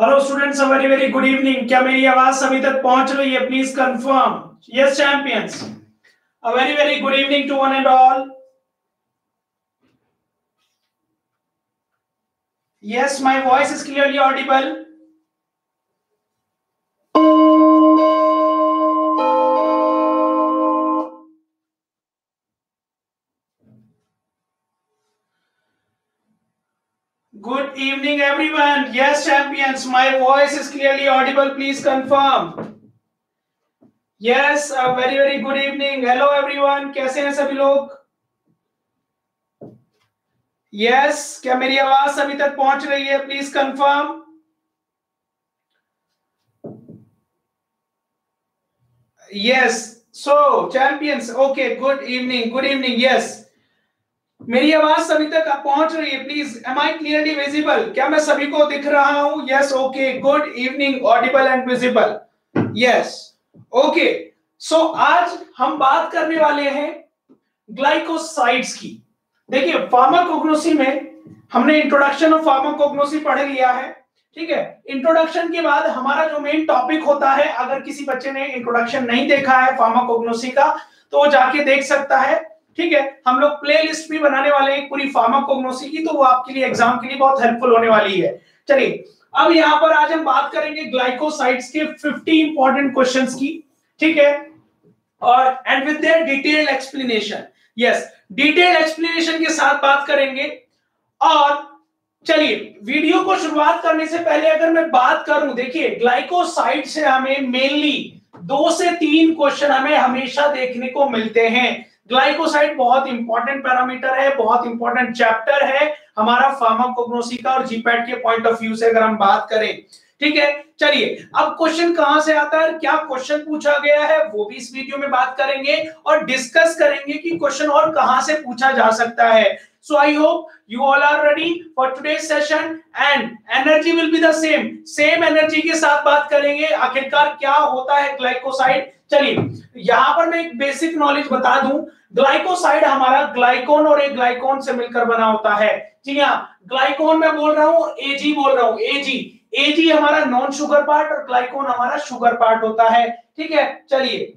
Hello students very very good evening क्या मेरी आवाज़ सभी तक पहुँच रही है? Please confirm yes champions a very very good evening to one and all yes my voice is clearly audible. evening, everyone. Yes, champions, my voice is clearly audible. Please confirm. Yes, a very very good evening. Hello, everyone. कैसे हैं सभी लोग? Yes, क्या मेरी आवाज सभी तक पहुंच रही है? Please confirm. Yes. So, champions. Okay. Good evening. Good evening. Yes. मेरी आवाज़ सभी तक पहुँच रही है please am I clearly visible क्या मैं सभी को दिख रहा हूँ? Yes okay good evening audible and visible yes okay so आज हम बात करने वाले हैं ग्लाइकोसाइड्स की। देखिए फार्माकोग्नोसी में हमने इंट्रोडक्शन ऑफ़ फार्माकोग्नोसी पढ़ लिया है, ठीक है? इंट्रोडक्शन के बाद हमारा जो मेन टॉपिक होता है, अगर किसी बच्चे ने इंट्रोडक्शन नहीं देखा है फार्माकोग्नोसी का तो वो जाके देख सकता है। ठीक है? हम लोग प्ले भी बनाने वाले हैं, पूरी फार्माकोग्नोसी की तो वो आपके लिए एग्ज़ाम के लिए बहुत हेल्पफुल होने वाली है। चलिए, अब यहाँ पर आज हम बात करेंगे ग्लाइकोसाइड्स के 50 इंपॉर्टेंट क्वेश्चंस की, ठीक है? और and with their detailed explanation yes detailed explanation के साथ बात करेंगे। और, चलिए वीडियो को शुरुआत करने से पहले अगर मैं बात करूँ, देखिए ग्लाइकोसाइड से हमें मेनली दो से तीन क्वेश्चन हमें हमेशा देखने को मिलते हैं। ग्लाइकोसाइड बहुत इंपॉर्टेंट पैरामीटर है, बहुत इंपॉर्टेंट चैप्टर है हमारा फार्माकोग्नोसी का और जीपैट के पॉइंट ऑफ़ व्यू से अगर हम बात करें। ठीक है? चलिए, अब क्वेश्चन कहाँ से आता है क्या क्वेश्चन पूछा गया है, वो भी इस वीडियो में बात करेंगे और डिस्कस करेंगे कि क्वेश्चन और कहाँ से पूछा जा सकता है। So, i hope you all are ready for today's session and energy will be the same. Same energy के साथ बात करेंगे। आखिरकार क्या होता है ग्लाइकोसाइड चलिए, यहाँ पर मैं एक बेसिक नॉलेज बता दूँ। ग्लाइकोसाइड हमारा ग्लाइकोन और एक ग्लाइकोन से मिलकर बना होता है। जी हाँ ग्लाइकोन में बोल रहा हूँ एजी बोल रहा हूँ एजी एजी हमारा नॉन शुगर पार्ट और ग्लाइकोन हमारा शुगर पार्ट होता है। ठीक है, चलिए।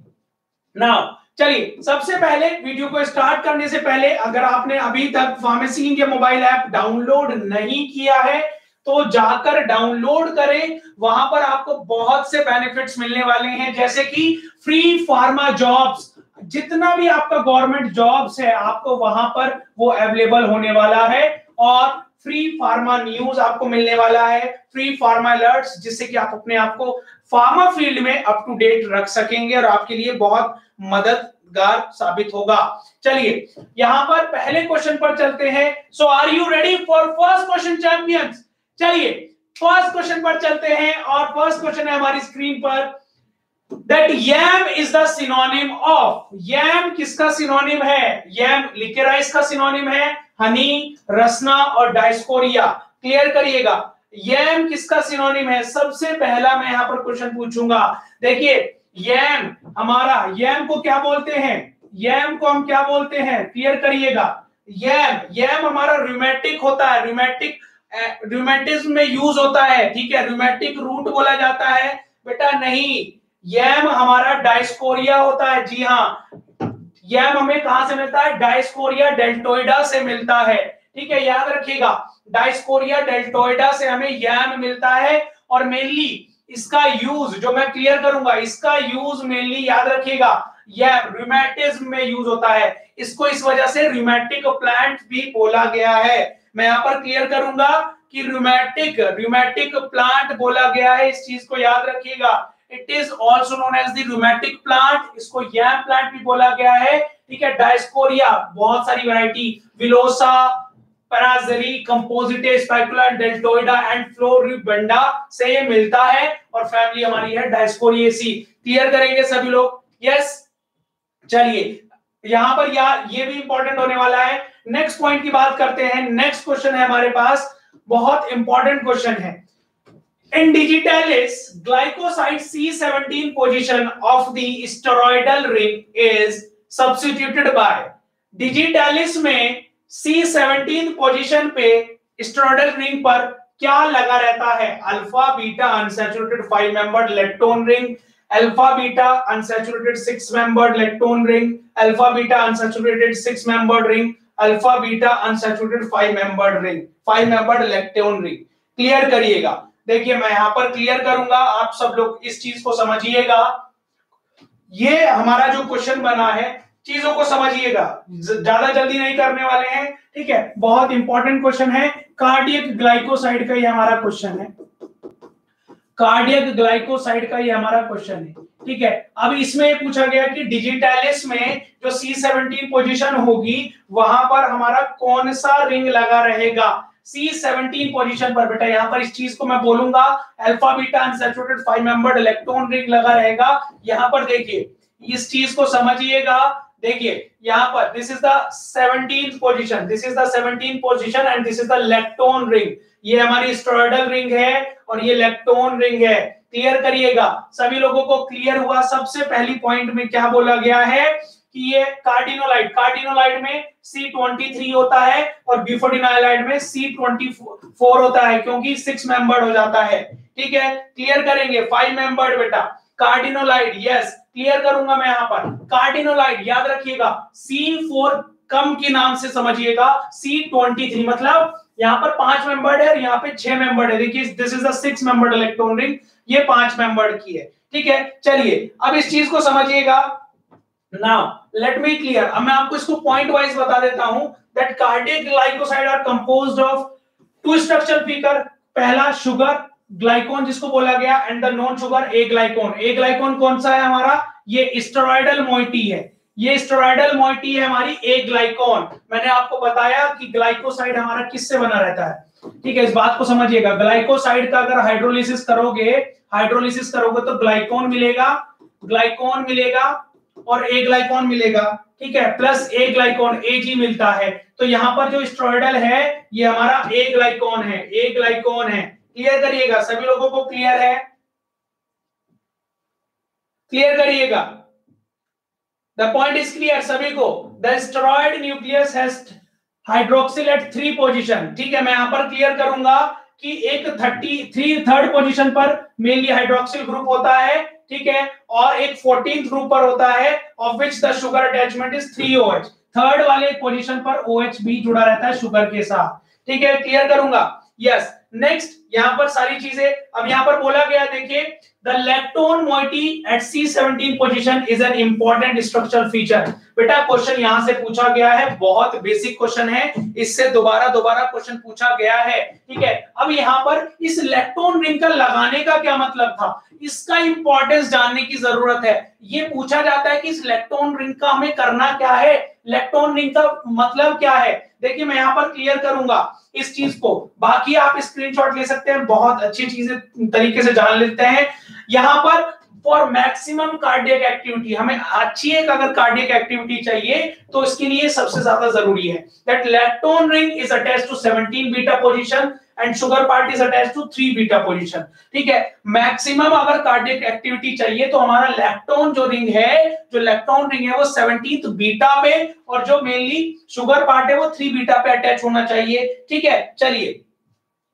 नाउ चलिए, सबसे पहले वीडियो को स्टार्ट करने से पहले, अगर आपने अभी तक pharmacy India mobile app download नहीं किया है तो जाकर डाउनलोड करें। वहाँ पर आपको बहुत से बेनिफिट्स मिलने वाले हैं, जैसे कि फ्री फार्मा जॉब्स जितना भी आपका गवर्नमेंट जॉब्स है, आपको वहाँ पर वो अवेलेबल होने वाला है और फ्री फार्मा न्यूज़ आपको मिलने वाला है। फ्री फार्मा अलर्ट्स जिससे कि आप अपने आप को फार्मा फ़ील्ड में अप टू डेट रख सकेंगे और आपके लिए बहुत मददगार साबित होगा। चलिए, यहाँ पर पहले क्वेश्चन पर चलते हैं। So are you ready for first question champions चलिए फ़र्स्ट क्वेश्चन पर चलते हैं और फ़र्स्ट क्वेश्चन है हमारी स्क्रीन पर that yam is the synonym of yam किसका सिनोनिम है? यम लिकेराइस का सिनोनिम है हनी रसना और डायस्कोरिया क्लियर करिएगा यम किसका सिनोनिम है? सबसे पहला मैं यहाँ पर क्वेश्चन पूछूँगा। देखिए यम हमारा यम को क्या बोलते हैं? यम को हम क्या बोलते हैं? क्लियर करिएगा यम यम हमारा रूमेटिक होता है रूमेटिक रूमेटिज्म में यूज़ होता है, ठीक है? रूमेटिक रूट बोला जाता है। बेटा, नहीं, यम हमारा डायस्कोरिया होता है। जी हाँ यम हमें कहाँ से मिलता है? डायस्कोरिया डेल्टोइडा से मिलता है। ठीक है, याद रखिएगा डायस्कोरिया डेल्टोइडा से हमें यम मिलता है और मेनली इसका यूज़ जो मैं क्लियर करूँगा, इसका यूज़ मेनली याद रखिएगा यह रूमेटिज्म में यूज़ होता है। इसको इस वजह से रूमेटिक प्लांट भी बोला गया है। मैं यहाँ पर क्लियर करूँगा कि रूमेटिक रूमेटिक प्लांट बोला गया है, इस चीज़ को याद रखिएगा। It is also known as the rheumatic plant इसको यैम प्लांट भी बोला गया है, ठीक है? डायस्कोरिया बहुत सारी वैरायटी विलोसा डेल्टोइडा एंड से ये मिलता है और फैमिली हमारी है डायस्कोरिएसी क्लियर करेंगे सभी लोग? यस चलिए यहाँ पर यार ये भी इंपॉर्टेंट होने वाला है। नेक्स्ट पॉइंट की बात करते हैं। नेक्स्ट क्वेश्चन है हमारे पास। बहुत इंपॉर्टेंट क्वेश्चन है। In digitalis, glycoside C17 position of the steroidal ring is substituted by. Digitalis में C17 पोजीशन पे स्टेरॉयडल रिंग पर क्या लगा रहता है? Alpha beta unsaturated five membered lactone ring alpha beta unsaturated six membered lactone ring alpha beta unsaturated six membered ring alpha beta unsaturated five membered ring five membered lactone ring clear करिएगा। देखिए, मैं यहाँ पर clear करूँगा। आप सब लोग इस चीज़ को समझिएगा। ये हमारा जो क्वेश्चन बना है, चीज़ों को समझिएगा। ज़्यादा जल्दी नहीं करने वाले हैं, ठीक है? बहुत इंपॉर्टेंट क्वेश्चन है। कार्डियक ग्लाइकोसाइड का ये हमारा क्वेश्चन है। कार्डियक ग्लाइकोसाइड का ये हमारा क्वेश्चन है, ठीक है? अब इसमें पूछा गया कि डिजिटैलिस में जो सी सेवनटीन पोजिशन होगी, वहाँ पर हमारा कौन सा रिंग लगा रहेगा? सी सेवनटीन पोजिशन पर, बेटा, यहाँ पर इस चीज़ को मैं बोलूँगा alpha beta unsaturated five membered electron ring लगा रहेगा। यहाँ पर देखिए, इस चीज़ को समझिएगा। देखिए, यहाँ पर this is the 17th position this is the 17th position and this is the electron ring ये हमारी स्ट्रॉयडल रिंग है और ये लेक्टोन रिंग है। क्लियर करिएगा। सभी लोगों को क्लियर हुआ। सबसे पहली पॉइंट में क्या बोला गया है कि ये कार्डिनोलाइट कार्डिनोलाइट में C23 होता है और बिफोडिनाइलाइट में C24 होता है क्योंकि सिक्स मेंबर्ड हो जाता है। ठीक है? क्लियर करेंगे। फाइव मेंबर्ड बेटा। कार्डिनोलाइट यस क्लियर करूँगा मैं यहाँ पर। कार्डिनोलाइट याद रखिएगा। C4 कम के नाम से समझिएगा। C23 मतलब यहाँ पर पाँच मेंबर्ड है और यहाँ पे छह मेंबर्ड है। देखिए this is six membered electron ring ये पाँच मेंबर्ड की है। ठीक है, चलिए, अब इस चीज़ को समझिएगा। नाउ लेट मी क्लियर अब मैं आपको इसको पॉइंट वाइज बता देता हूँ that cardiac glycoside are composed of two structure feature पहला शुगर ग्लाइकोन जिसको बोला गया and the non sugar aglycone aglycone कौन सा है हमारा? ये स्टेरॉयडल मोइटी है। ये स्टेरॉयडल मोइटी है हमारी ए ग्लाइकोन। मैंने आपको बताया कि ग्लाइकोसाइड हमारा किससे बना रहता है। ठीक है, इस बात को समझिएगा। ग्लाइकोसाइड का अगर हाइड्रोलिसिस करोगे हाइड्रोलिसिस करोगे तो ग्लाइकोन मिलेगा ग्लाइकोन मिलेगा और ए ग्लाइकोन मिलेगा। ठीक है, प्लस ए ग्लाइकोन ए जी मिलता है। तो यहाँ पर जो स्ट्रॉइडल है, ये हमारा ए ग्लाइकोन है। ए ग्लाइकोन है। क्लियर करिएगा? सभी लोगों को क्लियर है? क्लियर करिएगा? द पॉइंट इज़ क्लियर सभी को। The steroid nucleus has hydroxyl at three position ठीक है, मैं यहाँ पर क्लियर करूँगा कि एक थर्टी थ्री थर्ड पोजीशन पर मेनली हाइड्रोक्सिल ग्रुप होता है, ठीक है, और एक फोर्टीन ग्रुप पर होता है of which the sugar attachment is three OH third वाले पोजीशन पर ओएच भी जुड़ा रहता है शुगर के साथ। ठीक है क्लियर करूँगा? यस नेक्स्ट यहाँ पर सारी चीज़ें, अब यहाँ पर बोला गया देखिए the lactone moiety at C seventeen position is an important structural feature बेटा क्वेश्चन यहाँ से पूछा गया है, बहुत बेसिक क्वेश्चन है, इससे दोबारा दोबारा क्वेश्चन पूछा गया है, ठीक है? अब यहाँ पर इस लेक्टोन रिंग का लगाने का क्या मतलब था? इसका इंपॉर्टेंस जानने की ज़रूरत है। ये पूछा जाता है कि इस लेक्टोन रिंग का हमें करना क्या है? लेक्टोन रिंग का मतलब क्या है? देखिए, मैं यहाँ पर क्लियर करूँगा इस चीज़ को। बाकी आप स्क्रीनशॉट ले सकते हैं, बहुत अच्छी चीज़ें तरीके से जान लेते हैं। यहाँ पर फॉर मैक्सिमम कार्डियक एक्टिविटी हमें अच्छी एक अगर कार्डियक एक्टिविटी चाहिए तो इसके लिए सबसे ज़्यादा ज़रूरी है। That lactone ring is attach to 17 beta position and sugar part is attach to three beta position ठीक है? मैक्सिमम अगर कार्डियक एक्टिविटी चाहिए तो हमारा लैक्टोन जो रिंग है, जो लैक्टोन रिंग है, वो 17th बीटा पे और जो मेनली शुगर पार्ट है, वो 3 बीटा पे अटैच होना चाहिए। ठीक है? चलिए।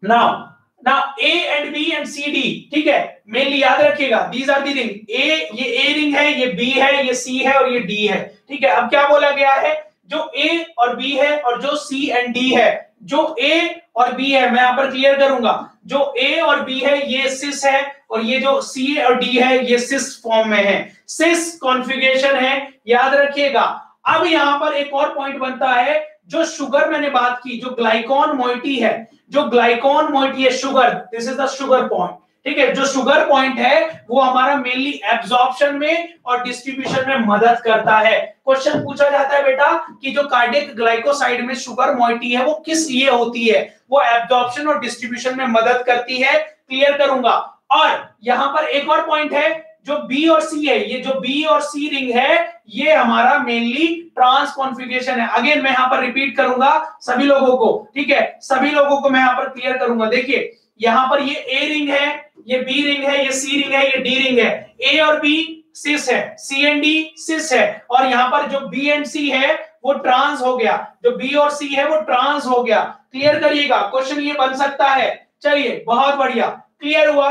Now now A and B and C D ठीक है? मेनली याद रखिएगा these are the ring A ये ए रिंग है, ये बी है, ये सी है और ये डी है। ठीक है? अब क्या बोला गया है? जो ए और बी है और जो सी एंड डी है, जो ए और बी है, मैं यहाँ पर क्लियर करूँगा। जो ए और बी है, ये सिस है, और ये जो सी ए और डी है, ये सिस फॉर्म में है। सिस कॉन्फ़िगरेशन है, याद रखिएगा। अब यहाँ पर एक और पॉइंट बनता है, जो शुगर मैंने बात की, जो ग्लाइकॉन मोइटी है, जो ग्लाइकॉन मोइटी है sugar this is the sugar point ठीक है, जो शुगर पॉइंट है, वो हमारा मेनली एब्जॉर्प्शन में और डिस्ट्रीब्यूशन में मदद करता है। क्वेश्चन पूछा जाता है, बेटा, कि जो कार्डिक ग्लाइकोसाइड में शुगर मोइटी है, वो किस लिए होती है? वो एब्जॉर्प्शन और डिस्ट्रीब्यूशन में मदद करती है। क्लियर करूँगा। और यहाँ पर एक और पॉइंट है, जो बी और सी है, ये जो बी और सी रिंग है, ये हमारा मेनली ट्रांस कॉन्फ़िगरेशन है। अगेन मैं यहाँ पर रिपीट करूँगा सभी लोगों को, ठीक है? सभी लोगों को मैं यहाँ पर क्लियर करूँगा। देखिए यहाँ पर ये ए रिंग है, ये बी रिंग है, ये सी रिंग है, ये डी रिंग है। ए और बी सिस है सी एंड डी सिस है। और यहाँ पर जो बी एंड सी है, वो ट्रांस हो गया। जो बी और सी है, वो ट्रांस हो गया। क्लियर करिएगा? क्वेश्चन ये बन सकता है। चलिए, बहुत बढ़िया। क्लियर हुआ?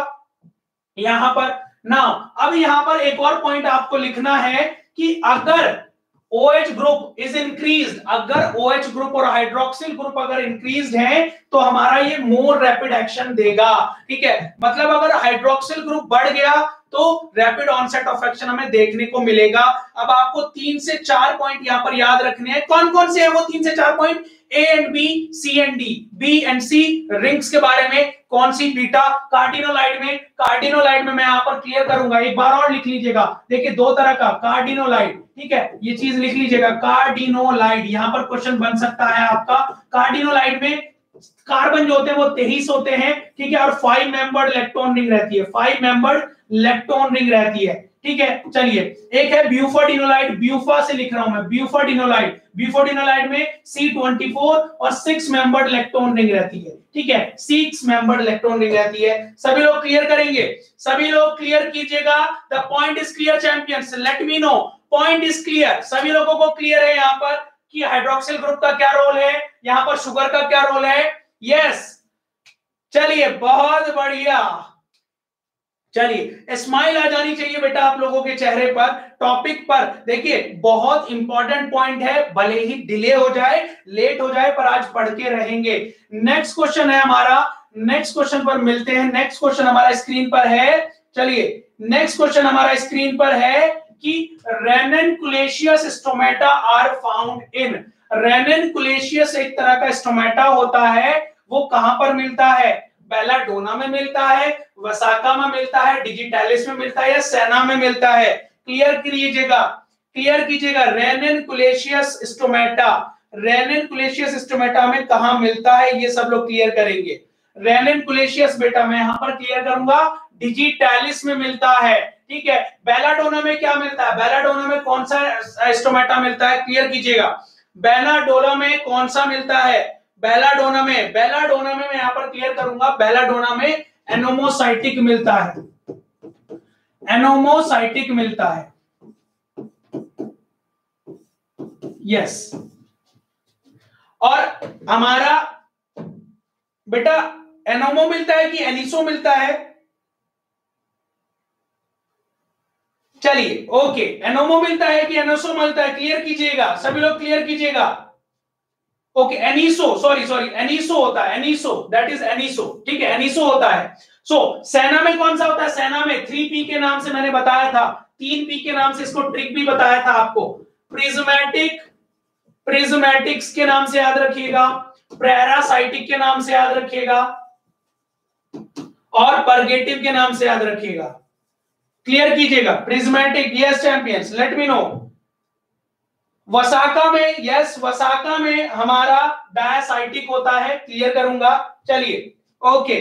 यहाँ पर। नाउ अब यहाँ पर एक और पॉइंट आपको लिखना है कि अगर OH ग्रुप इज़ इंक्रीज अगर OH ग्रुप और हाइड्रोक्सिल ग्रुप अगर इंक्रीज है तो हमारा ये मोर रैपिड एक्शन देगा। ठीक है? मतलब अगर हाइड्रोक्सिल ग्रुप बढ़ गया तो रैपिड ऑनसेट ऑफ़ एक्शन हमें देखने को मिलेगा। अब आपको तीन से चार पॉइंट यहाँ पर याद रखने हैं। कौन कौन से है वो तीन से चार point A and B C and D B and C rings के बारे में। कौन सी बीटा कार्डिनोलाइड में कार्डिनोलाइट में मैं यहाँ पर क्लियर करूँगा, एक बार और लिख लीजिएगा। देखिए, दो तरह का, कार्डिनोलाइड, ठीक है? ये चीज़ लिख लीजिएगा कार्डिनोलाइट यहाँ पर क्वेश्चन बन सकता है आपका। कार्डिनोलाइट में कार्बन जो होते हैं, वो तेईस होते हैं, ठीक है? और फाइव मेंबर इलेक्ट्रॉन रिंग रहती है फाइव मेंबर्ड इलेक्ट्रॉन रिंग रहती है। ठीक है, चलिए। एक है ब्यूफाडिनोलाइड ब्यूफा से लिख रहा हूँ मैं। ब्यूफाडिनोलाइड ब्यूफाडिनोलाइड में C24 और सिक्स मेंबर्ड इलेक्ट्रॉन रिंग रहती है। ठीक है? सिक्स मेंबर्ड इलेक्ट्रॉन रिंग रहती है। सभी लोग क्लियर करेंगे? सभी लोग क्लियर कीजिएगा। The point is clear champions let me know point is clear सभी लोगों को क्लियर है यहाँ पर कि हाइड्रोक्सिल ग्रुप का क्या रोल है? यहाँ पर शुगर का क्या रोल है? Yes yes. चलिए, बहुत बढ़िया। चलिए स्माइल आ जानी चाहिए बेटा आप लोगों के चेहरे पर टॉपिक पर। देखिए, बहुत इंपॉर्टेंट पॉइंट है, भले ही डिले हो जाए लेट हो जाए, पर आज पढ़ के रहेंगे। नेक्स्ट क्वेश्चन है हमारा। नेक्स्ट क्वेश्चन पर मिलते हैं। नेक्स्ट क्वेश्चन हमारा स्क्रीन पर है। चलिए नेक्स्ट क्वेश्चन हमारा स्क्रीन पर है कि ranunculaceous stomata are found in ranunculaceous एक तरह का स्टोमेटा होता है, वो कहाँ पर मिलता है? बेलाडोना में मिलता है, वसाका में मिलता है, डिजिटैलिस में मिलता है या सेना में मिलता है। क्लियर कीजिएगा। क्लियर कीजिएगा। Ranunculaceous stomata ranunculaceous stomata में कहा मिलता है, ये सब लोग क्लियर करेंगे। रेनिन कुलेशियस बेटा, मैं यहाँ पर क्लियर करूँगा। डिजिटैलिस में मिलता है। ठीक है? बेलाडोना में क्या मिलता है? बेलाडोना में कौन सा स्टोमेटा मिलता है? क्लियर कीजिएगा। बेलाडोला में कौन सा मिलता है? बेलाडोना में बेलाडोना में मैं यहाँ पर क्लियर करूँगा बेलाडोना में एनोमोसाइटिक मिलता है। एनोमोसाइटिक मिलता है। यस और हमारा बेटा एनोमो मिलता है कि एनिसो मिलता है? चलिए ओके एनोमो मिलता है कि एनोसो मिलता है? क्लियर कीजिएगा। सभी लोग क्लियर कीजिएगा। Okay aniso sorry sorry aniso होता है एनिसो दैट इज़ एनिसो ठीक है एनिसो होता है। सो so, सेना में कौन सा होता है? सेना में थ्री पी के नाम से मैंने बताया था तीन पी के नाम से इसको ट्रिक भी बताया था आपको। प्रिज्मेटिक प्रिज्मेटिक्स के नाम से याद रखिएगा प्रेरासाइटिक के नाम से याद रखिएगा और परगेटिव के नाम से याद रखिएगा। क्लियर कीजिएगा prismatic yes champions let me know vasaka में यस वसाका में हमारा डायसाइटिक होता है क्लियर करूँगा, चलिए ओके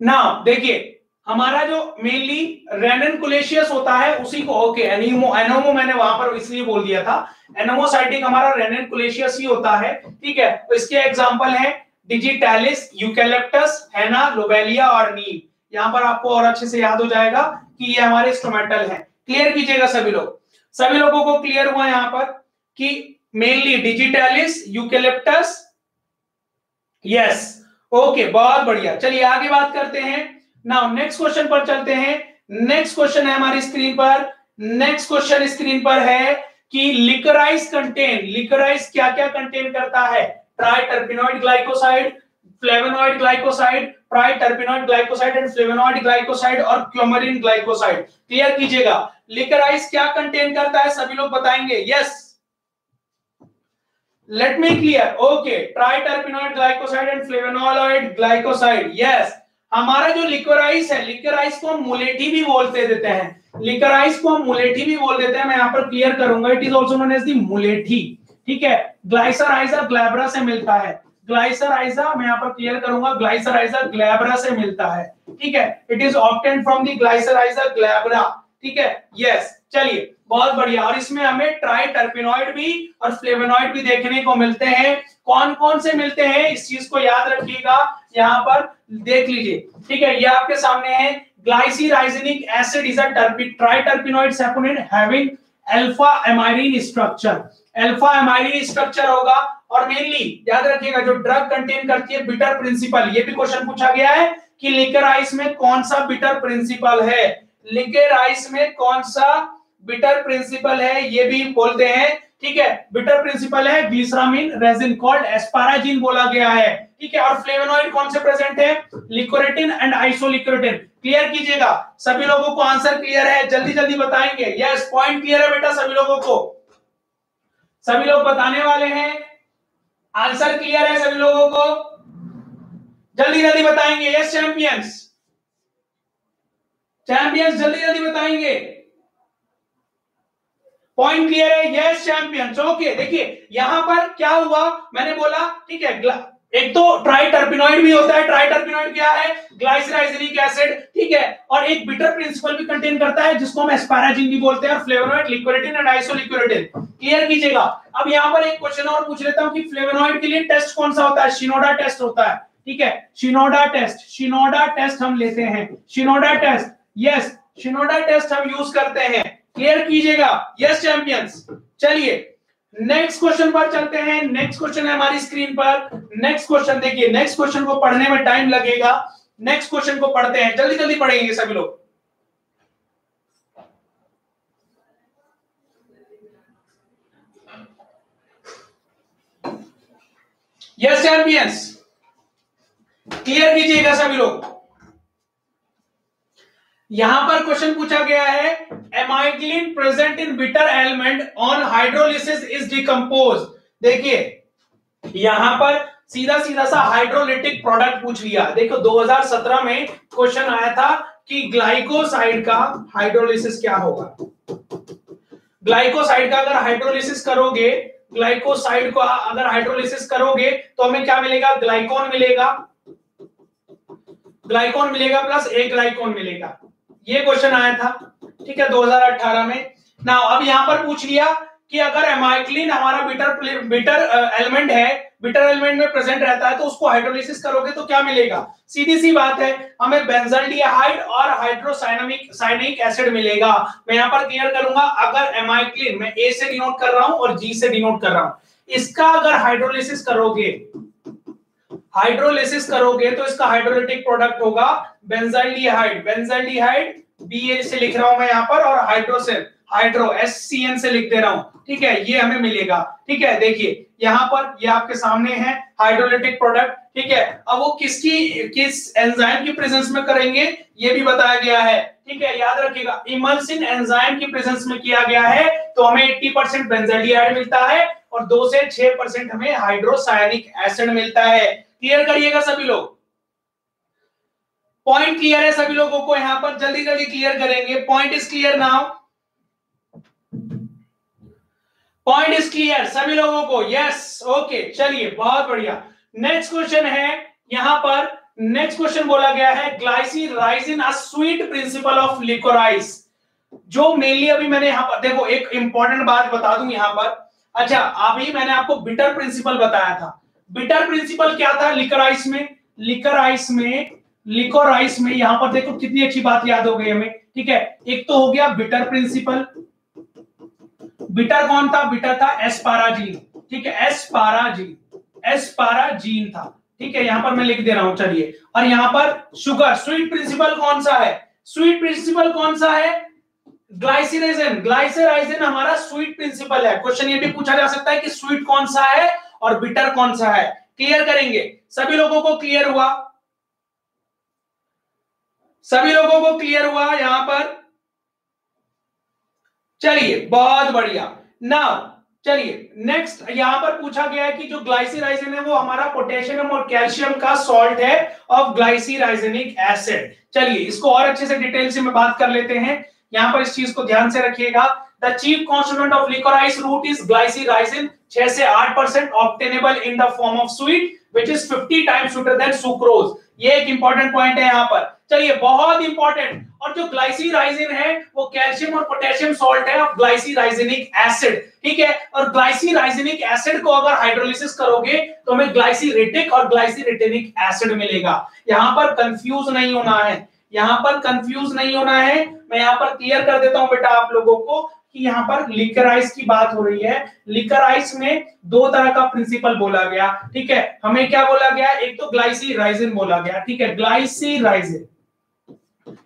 ना देखिए, हमारा जो मेनली रेनन कुलेशियस होता है, उसी को ओके एनिमो एनोमो मैंने वहाँ पर इसलिए बोल दिया था एनोमोसाइटिक हमारा रेननकुलेशियस ही होता है, ठीक है? तो इसके एग्जांपल है डिजिटैलिस यूकैलिप्टस हैना लोबेलिया और नीम. यहाँ पर आपको और अच्छे से याद हो जाएगा कि ये हमारे स्टोमेटल है. क्लियर कीजिएगा सभी लोग. सभी लोगों को क्लियर हुआ यहाँ पर कि mainly digitalis eucalyptus yes okay बहुत बढ़िया। चलिए आगे बात करते हैं। नाउ नेक्स्ट क्वेश्चन पर चलते हैं। नेक्स्ट क्वेश्चन है हमारी स्क्रीन पर। नेक्स्ट क्वेश्चन स्क्रीन पर है कि लिकराइस कंटेन लिकराइस क्या क्या कंटेन करता है? Triterpenoid glycoside flavonoid glycoside triterpenoid glycoside and flavonoid glycoside और क्लोमरिन ग्लाइकोसाइड क्लियर कीजिएगा। लिकराइस क्या कंटेन करता है? सभी लोग बताएँगे। Yes let me clear okay triterpenoid glycoside and flavonoid glycoside yes हमारा जो लिक्वराइस है लिक्वराइस को हम मुलेठी भी बोलते देते हैं। लिक्वराइस को हम मुलेठी भी बोल देते हैं। मैं यहाँ पर क्लियर करूँगा। It is also known as the mulethi. ठीक है? ग्लाइसराइजा ग्लैब्रा से मिलता है। ग्लाइसराइजा मैं यहाँ पर क्लियर करूँगा ग्लाइसराइजा ग्लैब्रा से मिलता है, ठीक है? It is obtain from the glycyrrhiza glabra ठीक है? यस चलिए, बहुत बढ़िया। और इसमें हमें ट्राई टर्पिनॉइड भी और फ्लेवोनॉइड भी देखने को मिलते हैं। कौन कौन से मिलते हैं? इस चीज़ को याद रखिएगा, यहाँ पर देख लीजिए, ठीक है? ये आपके सामने है glycyrrhizinic acid is a triterpenoid saponin having alpha amyrin structure alpha amyrin structure होगा। और मेनली याद रखिएगा, जो ड्रग कंटेन करती है बिटर प्रिंसिपल ये भी क्वेश्चन पूछा गया है कि लिकर आइस में कौन सा बिटर प्रिंसिपल है? लिकर आइस में कौन सा बिटर प्रिंसिपल है? ये भी बोलते हैं, ठीक है? बिटर प्रिंसिपल है ग्लिसरामिन रेजिन कॉल्ड एस्पाराजिन बोला गया है, ठीक है? और फ्लेवोनॉइड कौन से प्रेजेंट है? लिकोरेटिन एंड आइसोलिकोरेटिन क्लियर कीजिएगा। सभी लोगों को आंसर क्लियर है। जल्दी जल्दी बताएँगे। यस पॉइंट क्लियर है बेटा सभी लोगों को। सभी लोग बताने वाले हैं। आंसर क्लियर है सभी लोगों को? जल्दी जल्दी बताएँगे। यस चैंपियंस चैंपियंस जल्दी जल्दी बताएँगे। पॉइंट क्लियर है? यस चैंपियंस ओके देखिए, यहाँ पर क्या हुआ? मैंने बोला, ठीक है एक तो ट्राइटर्पिनॉइड भी होता है, ट्राइटर्पिनॉइड क्या है? ग्लाइसराइजेनिक एसिड, ठीक है? और एक बिटर प्रिंसिपल भी कंटेन करता है, जिसको हम एस्पाराजिन भी बोलते हैं और flavonoid liquiritin and isoliquiritin clear कीजिएगा? अब यहाँ पर एक क्वेश्चन और पूछ लेता हूँ कि फ्लेवोनॉइड के लिए टेस्ट कौन सा होता है? शिनोडा टेस्ट होता है, ठीक है? शिनोडा टेस्ट शिनोडा टेस्ट हम लेते हैं। Shinoda test yes Shinoda test हम यूज़ करते हैं। क्लियर कीजिएगा? यस चैंपियंस चलिए नेक्स्ट क्वेश्चन पर चलते हैं। नेक्स्ट क्वेश्चन है हमारी स्क्रीन पर। नेक्स्ट क्वेश्चन देखिए नेक्स्ट क्वेश्चन को पढ़ने में टाइम लगेगा। नेक्स्ट क्वेश्चन को पढ़ते हैं। जल्दी जल्दी पढ़ेंगे सभी लोग। यस चैंपियंस क्लियर कीजिएगा सभी लोग। यहाँ पर क्वेश्चन पूछा गया है amyclin present in bitter element on hydrolysis is decompose देखिए, यहाँ पर सीधा सीधा सा हाइड्रोलिटिक प्रोडक्ट पूछ लिया। देखो 2017 में क्वेश्चन आया था कि ग्लाइकोसाइड का हाइड्रोलिसिस क्या होगा। ग्लाइकोसाइड का अगर हाइड्रोलिसिस करोगे ग्लाइकोसाइड को अगर हाइड्रोलिसिस करोगे तो हमें क्या मिलेगा? ग्लाइकोन मिलेगा। ग्लाइकोन मिलेगा प्लस एक ग्लाइकोन मिलेगा। ये क्वेश्चन आया था, ठीक है 2018 में। ना अब यहाँ पर पूछ लिया कि अगर एमाइक्लिन हमारा बिटर बिटर एलिमेंट है बिटर एलिमेंट में प्रेजेंट रहता है तो उसको हाइड्रोलिसिस करोगे तो क्या मिलेगा? सीधी सी बात है, हमें बेंजल्डिहाइड और हाइड्रोसाइनामिक साइनिक एसिड मिलेगा। मैं यहाँ पर क्लियर करूँगा, अगर एमाइक्लिन मैं ए से डिनोट कर रहा हूँ और जी से डिनोट कर रहा हूँ, इसका अगर हाइड्रोलिसिस करोगे हाइड्रोलिसिस करोगे तो इसका हाइड्रोलिटिक प्रोडक्ट होगा बेंजाइलडिहाइड बेंजाइलडिहाइड बी से लिख रहा हूँ मैं यहाँ पर और हाइड्रोसिन हाइड्रो एस सी एन से लिख दे रहा हूँ। ठीक है, ये हमें मिलेगा। ठीक है, देखिए, यहाँ पर ये आपके सामने है हाइड्रोलिटिक प्रोडक्ट। ठीक है, अब वो किसकी, किस एंजाइम की प्रेजेंस में करेंगे, ये भी बताया गया है। ठीक है, याद रखिएगा, इमल्सिन एंजाइम की प्रेजेंस में किया गया है तो हमें 80 परसेंट बेंजाइलडिहाइड मिलता है और दो से 6 परसेंट हमें हाइड्रोसायनिक एसिड मिलता है। क्लियर करिएगा सभी लोग। पॉइंट क्लियर है सभी लोगों को, यहाँ पर जल्दी जल्दी क्लियर करेंगे। Point is clear now point is clear सभी लोगों को। यस ओके चलिए, बहुत बढ़िया। नेक्स्ट क्वेश्चन है, यहाँ पर नेक्स्ट क्वेश्चन बोला गया है glycyrrhizin a sweet principle of liquorice जो मेनली अभी मैंने यहाँ पर, देखो, एक इंपॉर्टेंट बात बता दूँ यहाँ पर। अच्छा अभी मैंने आपको बिटर प्रिंसिपल बताया था। बिटर प्रिंसिपल क्या था? लिकर आइस में लिकर आइस में लिकर आइस में, यहाँ पर देखो कितनी अच्छी बात याद हो गई हमें, ठीक है? एक तो हो गया बिटर प्रिंसिपल बिटर कौन था? बिटर था एस्पाराजीन ठीक है? एस्पाराजीन एस्पाराजीन था, ठीक है? यहाँ पर मैं लिख दे रहा हूँ, चलिए। और यहाँ पर शुगर स्वीट प्रिंसिपल कौन सा है? स्वीट प्रिंसिपल कौन सा है? ग्लाइसिराइजन ग्लाइसराइजन हमारा स्वीट प्रिंसिपल है। क्वेश्चन ये भी पूछा जा सकता है कि स्वीट कौन सा है? और बिटर कौन सा है? क्लियर करेंगे। सभी लोगों को क्लियर हुआ? सभी लोगों को क्लियर हुआ यहाँ पर? चलिए, बहुत बढ़िया। नाउ चलिए नेक्स्ट यहाँ पर पूछा गया है कि जो ग्लाइसिराइजिन है वो हमारा पोटेशियम और कैल्शियम का सॉल्ट है ऑफ़ ग्लाइसिराइजेनिक एसिड चलिए, इसको और अच्छे से डिटेल से में बात कर लेते हैं। यहाँ पर इस चीज़ को ध्यान से रखिएगा। The chief constituent of liquorice root is glycyrrhizin 6 से 8 percent obtainable in the form of sweet which is 50 times sweeter than sucrose ये एक इंपॉर्टेंट पॉइंट है यहाँ पर। चलिए, बहुत इंपॉर्टेंट और जो ग्लाइसिराइजिन है, वो कैल्शियम और पोटेशियम सॉल्ट है ऑफ़ ग्लाइसिराइजेनिक एसिड ठीक है? और ग्लाइसिराइजेनिक एसिड को अगर हाइड्रोलिसिस करोगे तो हमें ग्लाइसिरेटिक और ग्लाइसिरेटेनिक एसिड मिलेगा। यहाँ पर कंफ्यूज नहीं होना है। यहाँ पर कंफ्यूज नहीं होना है। मैं यहाँ पर क्लियर कर देता हूँ बेटा आप लोगों को कि यहाँ पर लिकराइस की बात हो रही है। लिकराइस में दो तरह का प्रिंसिपल बोला गया, ठीक है? हमें क्या बोला गया? एक तो ग्लाइसी राइजिन बोला गया, ठीक है? ग्लाइसी राइजिन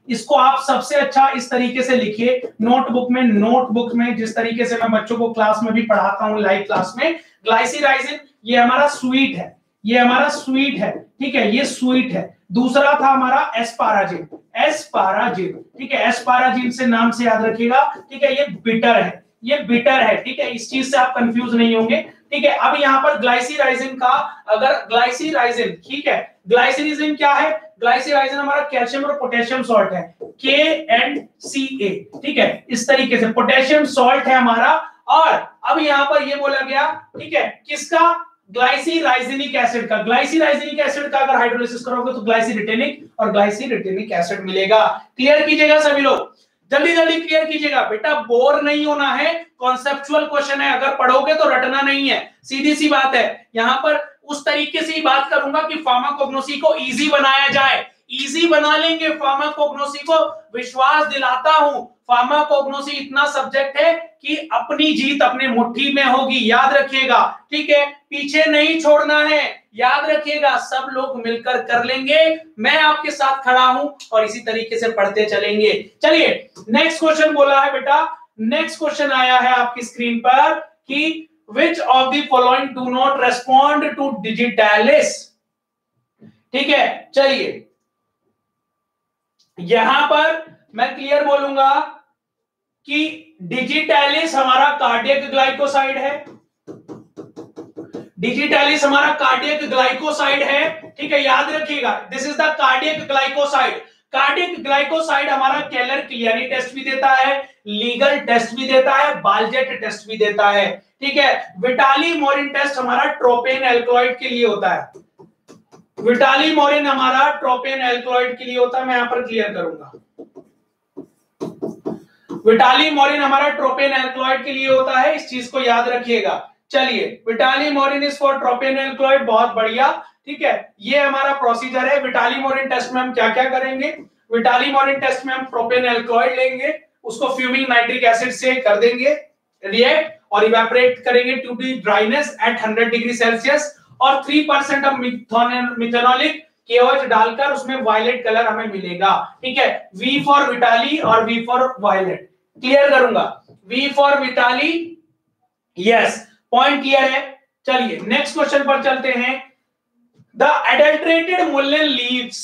इसको आप सबसे अच्छा इस तरीके से लिखिए नोटबुक में नोटबुक में, जिस तरीके से मैं बच्चों को क्लास में भी पढ़ाता हूँ लाइव क्लास में ग्लाइसी ये हमारा स्वीट है, ये हमारा स्वीट है, ठीक है? ये स्वीट है। दूसरा था हमारा एस्पाराजिन। एस्पाराजिन, ठीक है? एस्पाराजिन से नाम से याद रखिएगा, ठीक है? ये बिटर है। ये बिटर है, ठीक है? इस चीज़ से आप कंफ्यूज नहीं होंगे, ठीक है? अब यहाँ पर ग्लाइसिराइजिन का, अगर ग्लाइसिराइजिन ठीक है? ग्लाइसिराइजिन क्या है? ग्लाइसिराइजिन हमारा कैल्शियम और पोटेशियम सॉल्ट है। के एंड सी ए ठीक है? इस तरीके से। पोटेशियम सॉल्ट है हमारा। और अब यहाँ पर ये बोला गया, ठीक है? किसका? ग्लाइसिराइजेनिक एसिड का ग्लाइसिराइजेनिक एसिड का अगर हाइड्रोलिसिस करोगे तो ग्लाइसिरिटेनिक और ग्लाइसिरिटेनिक एसिड मिलेगा। क्लियर कीजिएगा सभी लोग? जल्दी जल्दी क्लियर कीजिएगा। बेटा बोर नहीं होना है कॉन्सेप्चुअल क्वेश्चन है। अगर पढ़ोगे तो रटना नहीं है। सीधी सी बात है। यहाँ पर उस तरीके से ही बात करूँगा कि फार्माकोग्नोसी को इजी बनाया जाए। इजी बना लेंगे फार्माकोग्नोसी को। विश्वास दिलाता हूँ फार्माकोग्नोसी इतना सब्जेक्ट है कि अपनी जीत अपने मुट्ठी में होगी। याद रखिएगा, ठीक है? पीछे नहीं छोड़ना है। याद रखिएगा, सब लोग मिलकर कर लेंगे। मैं आपके साथ खड़ा हूँ और इसी तरीके से पढ़ते चलेंगे। चलिए नेक्स्ट क्वेश्चन बोला है बेटा। नेक्स्ट क्वेश्चन आया है आपकी स्क्रीन पर कि which of the following do not respond to digitalis ठीक है, चलिए। यहाँ पर मैं क्लियर बोलूँगा कि डिजिटैलिस हमारा कार्डियक ग्लाइकोसाइड है। डिजिटैलिस हमारा कार्डियक ग्लाइकोसाइड है। ठीक है, याद रखिएगा। This is the cardiac glycoside cardiac glycoside हमारा कैलर क्लियरी टेस्ट भी देता है लीगल टेस्ट भी देता है बालजेट टेस्ट भी देता है। ठीक है विटाली मोरिन टेस्ट हमारा ट्रोपेन एल्कोइड के लिए होता है। विटाली मोरिन हमारा ट्रोपेन एल्कोइड के लिए होता है, मैं यहाँ पर क्लियर करूँगा। विटाली मोरिन हमारा ट्रोपेन एल्कोइड के लिए होता है, इस चीज़ को याद रखिएगा। चलिए Vitali Morin is for tropane एल्कोइड बहुत बढ़िया, ठीक है, ये हमारा प्रोसीजर है विटाली मोरिन टेस्ट में हम क्या क्या करेंगे? विटाली मोरिन टेस्ट में हम प्रोपेन एल्कोइड लेंगे, उसको फ्यूमिंग नाइट्रिक एसिड से कर देंगे रिएक्ट और इवेपोरेट करेंगे to the dryness at 100 degree Celsius और 3 परसेंट ऑफ़ मिथेनोलिक केओएच डालकर उसमें वायलेट कलर हमें मिलेगा, ठीक है वी फॉर विटाली और वी फॉर वायलेट क्लियर करूँगा V for Vitali yes point clear है? चलिए नेक्स्ट क्वेश्चन पर चलते हैं। The adulterated mullein leaves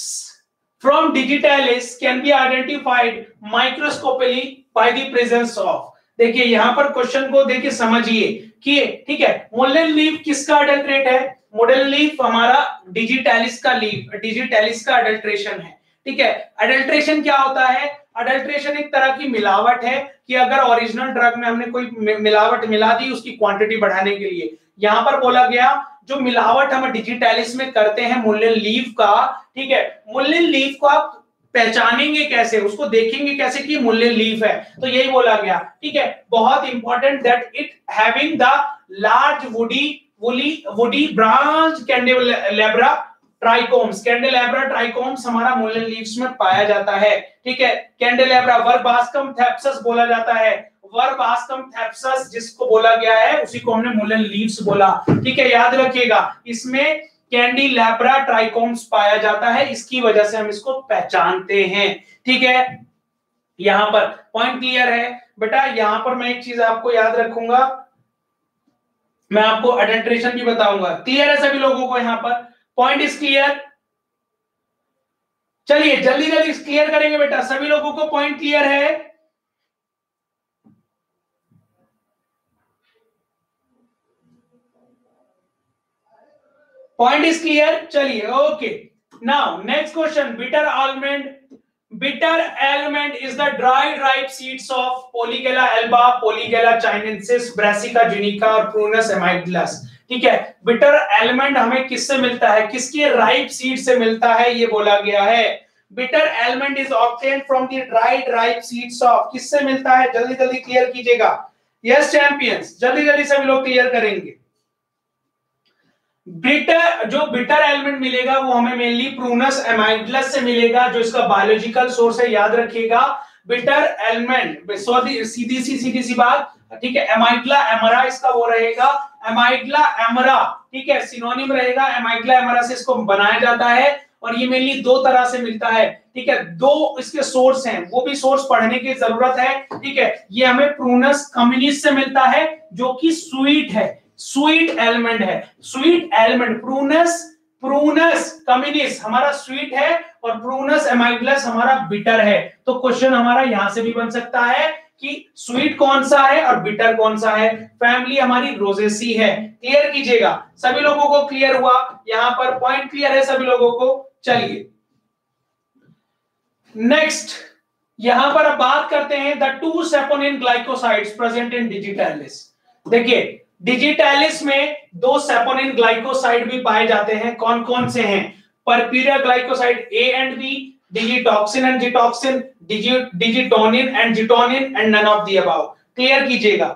from digitalis can be identified microscopically by the presence of देखिए, यहाँ पर क्वेश्चन को देखिए, समझिए कि ठीक है मुलन लीव किसका अडल्ट्रेट है? मोडल लीफ हमारा डिजिटलिस का लीफ डिजिटलिस का अडल्ट्रेशन है, ठीक है। अडल्ट्रेशन क्या होता है? अडल्ट्रेशन एक तरह की मिलावट है कि अगर ओरिजिनल ड्रग में हमने कोई मिलावट मिला दी उसकी क्वांटिटी बढ़ाने के लिए। यहाँ पर बोला गया, जो मिलावट हम डिजिटलिस में करते हैं, मूल्य लीव का, ठीक है, मूल्य लीव को आप पहचानेंगे कैसे? उसको देखेंगे कैसे कि मूल्य लीव है। तो यही बोला गया, ठीक है, बहुत important that it having the large woody woolly woody branch candelabra trichomes candelabra trichomes हमारा मोलन लीव्स में पाया जाता है। ठीक है? कैंडेलेब्रा वर्बास्कम थेप्सस बोला जाता है। वर्बास्कम थेप्सस जिसको बोला गया है, उसी को हमने मोलन लीव्स बोला। ठीक है? याद रखिएगा, इसमें कैंडिलेब्रा ट्राइकोम्स पाया जाता है, इसकी वजह से हम इसको पहचानते हैं। ठीक है? यहाँ पर पॉइंट क्लियर है। बेटा, यहाँ पर मैं एक चीज़ आपको याद रखूँगा। मैं आपको अडेंट्रेशन भी बताऊँगा। क्लियर है सभी लोगों को यहाँ पर? पॉइंट इज़ क्लियर चलिए, जल्दी जल्दी क्लियर करेंगे बेटा। सभी लोगों को पॉइंट क्लियर है? पॉइंट इज़ क्लियर चलिए okay now next question bitter almond bitter almond is the dried ripe seeds of Polygala alba Polygala chinensis Brassica juncea और प्रूनस एमाइडलस ठीक है? बिटर एलिमेंट हमें किससे मिलता है? किसके राइट सीड से मिलता है? ये बोला गया है। Bitter almond is obtain from the dried ripe seeds of किससे मिलता है? जल्दी जल्दी क्लियर कीजिएगा। यस चैंपियंस जल्दी जल्दी सभी लोग क्लियर करेंगे। बिटर जो बिटर एलिमेंट मिलेगा, वो हमें मेनली प्रूनस एमाइडलस से मिलेगा, जो इसका बायोलॉजिकल सोर्स है, याद रखिएगा। बिटर एलिमेंट सीधी सी सीधी सी बात ठीक है? एमाइडला एमरा इसका वो रहेगा। एमाइडला एमरा ठीक है? सिनोनिम रहेगा। एमाइडला एमरा से इसको बनाया जाता है और ये मेनली दो तरह से मिलता है, ठीक है? दो इसके सोर्स हैं, वो भी सोर्स पढ़ने की ज़रूरत है, ठीक है? ये हमें प्रूनस कम्युनिस्ट से मिलता है, जो कि स्वीट है स्वीट एलिमेंट है sweet almond Prunus Prunus communis हमारा स्वीट है और प्रूनस एमाइडलस हमारा बिटर है। तो क्वेश्चन हमारा यहाँ से भी बन सकता है। कि स्वीट कौन सा है और बिटर कौन सा है? फैमिली हमारी रोजेसी है क्लियर कीजिएगा। सभी लोगों को क्लियर हुआ? यहाँ पर पॉइंट क्लियर है सभी लोगों को। चलिए। नेक्स्ट यहाँ पर अब बात करते हैं the two saponin glycosides present in digitalis देखिए डिजिटैलिस में दो सेपोनिन ग्लाइकोसाइड भी पाए जाते हैं। कौन कौन से हैं? Purpurea glycoside A and B digitoxin and gitoxin digitonin and gitonin and none of the above clear कीजिएगा।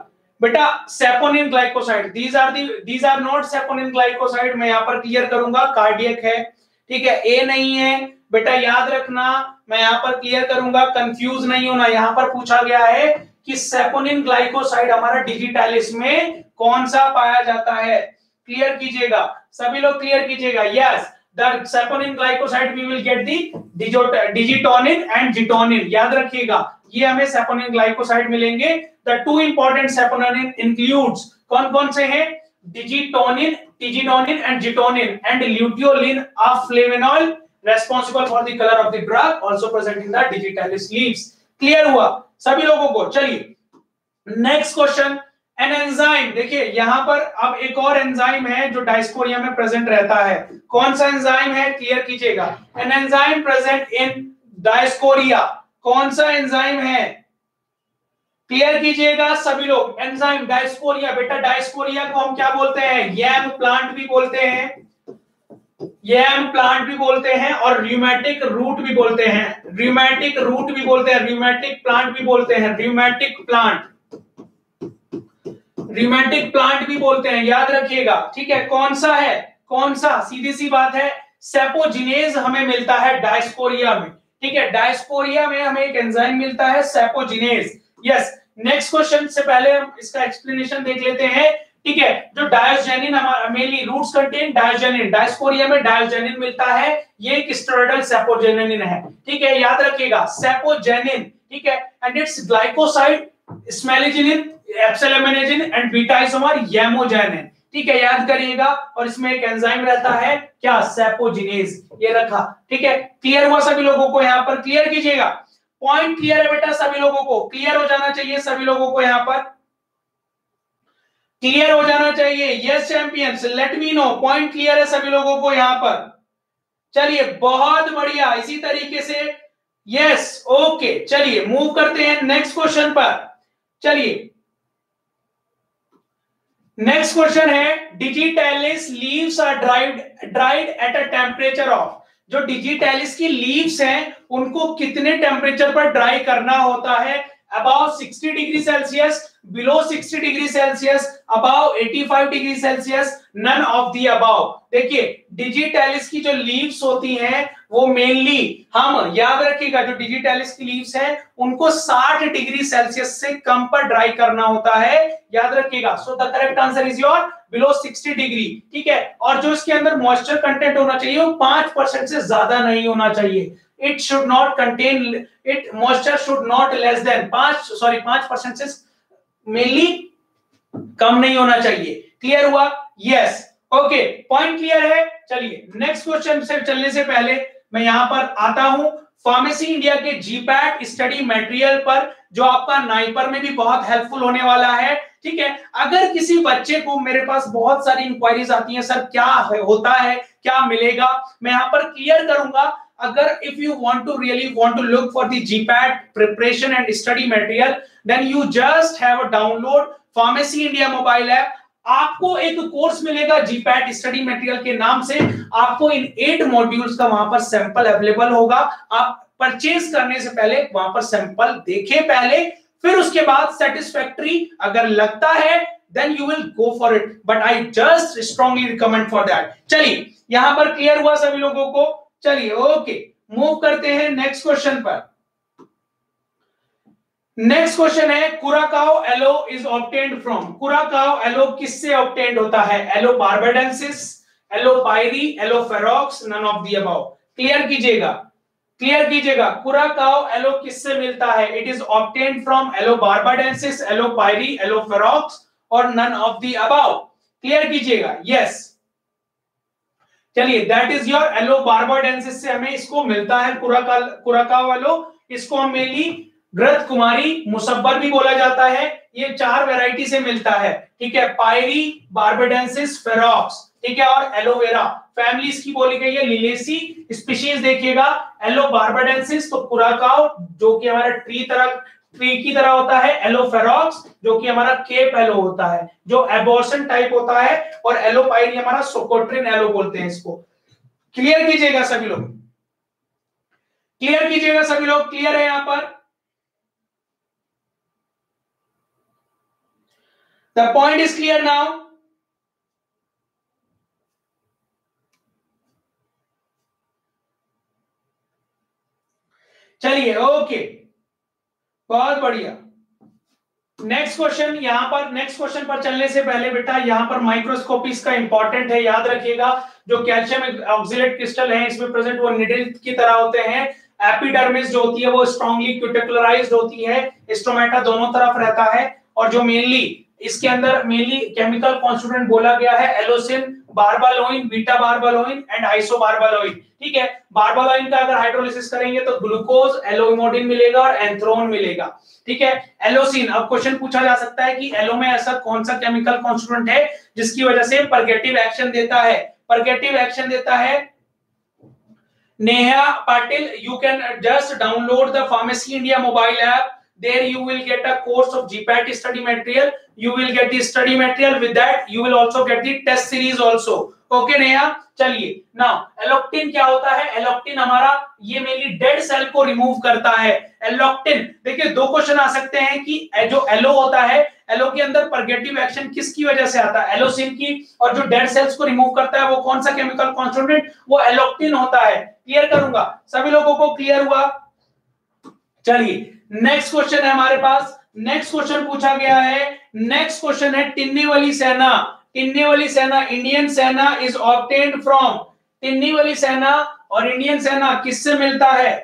बेटा saponin glycoside these are the these are not saponin glycoside मैं यहाँ पर क्लियर करूँगा कार्डियक है, ठीक है ए नहीं है। बेटा, याद रखना, मैं यहाँ पर क्लियर करूँगा कंफ्यूज नहीं होना। यहाँ पर पूछा गया है कि सेपोनिन ग्लाइकोसाइड हमारा डिजिटैलिस में कौन सा पाया जाता है। क्लियर कीजिएगा। सभी लोग क्लियर कीजिएगा। Yes the saponin glycoside we will get the digitonin and gitonin याद रखिएगा, ये हमें सेपोनिन ग्लाइकोसाइड मिलेंगे। The two important saponin includes कौन कौन से हैं? Digitonin tigonin and gitonin and luteolin of flavonol responsible for the color of the drug also present in the digitalis leaves. Clear हुआ? सभी लोगों को, चलिए। नेक्स्ट क्वेश्चन एन एंजाइम देखिए, यहाँ पर अब एक और एंजाइम है जो डायस्पोरिया में प्रेजेंट रहता है। कौन सा एंजाइम है? क्लियर कीजिएगा। An enzyme present in Dioscorea कौन सा एंजाइम है? क्लियर कीजिएगा सभी लोग। एंजाइम डायस्पोरिया बेटा डायस्पोरिया को हम क्या बोलते हैं? यम प्लांट भी बोलते हैं। यम प्लांट भी बोलते हैं और र्यूमेटिक रूट भी बोलते हैं। र्यूमेटिक रूट भी बोलते हैं र्यूमेटिक प्लांट भी बोलते हैं। र्यूमेटिक प्लांट रिमेटिक प्लांट भी बोलते हैं, याद रखिएगा, ठीक है? कौन सा है? कौन सा? सीधी सी बात है सेपोजिनेज हमें मिलता है डायस्पोरिया में, ठीक है? डायस्पोरिया में हमें एक एंजाइम मिलता है सेपोजिनेज यस नेक्स्ट क्वेश्चन से पहले हम इसका एक्सप्लेनेशन देख लेते हैं, ठीक है? जो डायोजेनिन हमारा mainly roots contain diosgenin Dioscorea में डायोजेनिन मिलता है, ये एक स्टेरॉइडल सेपोजेनिन है, ठीक है? याद रखिएगा सेपोजेनिन ठीक है? And its glycoside epismilagenin and beta isomer yamogenin ठीक है, याद करिएगा, और इसमें एक एंजाइम रहता है, क्या? सेपोजिनेज ये रखा। ठीक है क्लियर हुआ सभी लोगों को यहाँ पर? क्लियर कीजिएगा। पॉइंट क्लियर है बेटा सभी लोगों को। क्लियर हो जाना चाहिए सभी लोगों को यहाँ पर। क्लियर हो जाना चाहिए। Yes champions let me know point clear है सभी लोगों को यहाँ पर। चलिए, बहुत बढ़िया। इसी तरीके से। यस ओके चलिए मूव करते हैं नेक्स्ट क्वेश्चन पर। चलिए। नेक्स्ट क्वेश्चन है digitalis leaves are dried dried at a temperature of जो डिजिटैलिस की लीव्स हैं, उनको कितने टेम्परेचर पर ड्राई करना होता है? Above 60 degree Celsius below 60 degree Celsius above 85 degree Celsius none of the above देखिए डिजिटैलिस की जो लीव्स होती हैं वो मेनली हम याद रखिएगा, जो डिजिटैलिस की लीव्स हैं, उनको 60 डिग्री सेल्सियस से कम पर ड्राई करना होता है। याद रखिएगा। So the correct answer is your below 60 degree ठीक है? और जो इसके अंदर मॉइस्चर कंटेंट होना चाहिए, वो पाँच परसेंट से ज़्यादा नहीं होना चाहिए। It should not contain it moisture should not less than पाँच सॉरी पाँच परसेंट से मेनली कम नहीं होना चाहिए। क्लियर हुआ? यस ओके पॉइंट क्लियर है? चलिए। नेक्स्ट क्वेश्चन से चलने से पहले मैं यहाँ पर आता हूँ फार्मेसी इंडिया के जीपैट स्टडी मटेरियल पर, जो आपका नाइपर में भी बहुत हेल्पफुल होने वाला है, ठीक है? अगर किसी बच्चे को मेरे पास बहुत सारी इंक्वायरीज आती हैं, सर, क्या होता है, क्या मिलेगा? मैं यहाँ पर क्लियर करूँगा। अगर if you want to really want to look for the GPAT preparation and study material then you just have download pharmacy India mobile app आपको एक कोर्स मिलेगा जीपैट स्टडी मटेरियल के नाम से। आपको इन एट मॉड्यूल्स का वहाँ पर सैंपल अवेलेबल होगा। आप परचेज करने से पहले वहाँ पर सैंपल देखें पहले, फिर उसके बाद सेटिस्फैक्ट्री अगर लगता है then you will go for it but I just strongly recommend for that चलिए, यहाँ पर क्लियर हुआ सभी लोगों को। चलिए ओके मूव करते हैं नेक्स्ट क्वेश्चन पर। नेक्स्ट क्वेश्चन है Curacao aloe is obtained from Curacao aloe किससे ऑब्टेन्ड होता है? Aloe barbadensis Aloe perryi Aloe ferox none of the above clear कीजिएगा। क्लियर कीजिएगा। कुराकाओ एलो किससे मिलता है? It is obtained from Aloe barbadensis Aloe perryi Aloe ferox और none of the above clear कीजिएगा। यस चलिए that is your Aloe barbadensis से हमें इसको मिलता है कुराकाओ एलो इसको हम मेनली ग्रथ कुमारी मुसब्बर भी बोला जाता है, ये चार वैरायटी से मिलता है, ठीक है? पायरी बार्बेडेंसिस फेरोक्स ठीक है? और एलोवेरा फैमिली की बोली गई है लिलेसी स्पीशीज देखिएगा एलो बार्बेडेंसिस तो कुराकाओ जो कि हमारा ट्री तरह ट्री की तरह होता है एलो एलोफेरॉक्स जो कि हमारा केप एलो होता है, जो एबोर्सन टाइप होता है, और एलो एलोपाइरी हमारा सोकोट्रिन एलो बोलते हैं इसको। क्लियर कीजिएगा सभी लोग। क्लियर कीजिएगा सभी लोग क्लियर है यहाँ पर? The point is clear now. चलिए ओके बहुत बढ़िया. नेक्स्ट क्वेश्चन यहाँ पर नेक्स्ट क्वेश्चन पर चलने से पहले बेटा, यहाँ पर माइक्रोस्कोपी का इंपॉर्टेंट है, याद रखिएगा. जो कैल्शियम ऑक्सिलेट क्रिस्टल है, इसमें प्रेजेंट वो निडल की तरह होते हैं. एपिडर्मिस जो होती है, वो स्ट्रांगली क्यूटिकुलराइज्ड होती है. स्टोमेटा दोनों तरफ़ रहता है. और जो मेनली इसके अंदर मेनली केमिकल कॉन्स्टिट्यूएंट बोला गया है aloesin barbaloin beta barbaloin and iso isobarbaloin ठीक है? बारबालोइन का अगर हाइड्रोलिसिस करेंगे तो ग्लूकोज एलोइमोडिन मिलेगा और एंथ्रोन मिलेगा। ठीक है? एलोसिन अब क्वेश्चन पूछा जा सकता है कि एलो में ऐसा कौन सा केमिकल कॉन्स्टिट्यूएंट है जिसकी वजह से परगेटिव एक्शन देता है? परगेटिव एक्शन देता है Neha Patil. You can just download the pharmacy India mobile app there you will get a course of gpat study material. You will get the study material. With that, you will also get the test series also. Okay Neha चलिए। Now aloctin क्या होता है? Aloctin हमारा, ये mainly dead cell को remove करता है। एलोक्टिन देखिए, दो क्वेश्चन आ सकते हैं कि जो एलो होता है एलो के अंदर परगेटिव एक्शन किसकी वजह से आता है? एलोसिन की, और जो डेड सेल्स को रिमूव करता है, वो कौन सा केमिकल कॉन्स्टिट्यूएंट वो एलोक्टिन होता है। क्लियर करूँगा? सभी लोगों को क्लियर हुआ? चलिए। नेक्स्ट क्वेश्चन है हमारे पास। नेक्स्ट क्वेश्चन पूछा गया है। नेक्स्ट क्वेश्चन है टिन्नी वाली सेना टिन्नी वाली सेना इंडियन सेना इज़ ऑप्टेन फ्रॉम टिन्नी वाली सेना और इंडियन सेना किससे मिलता है?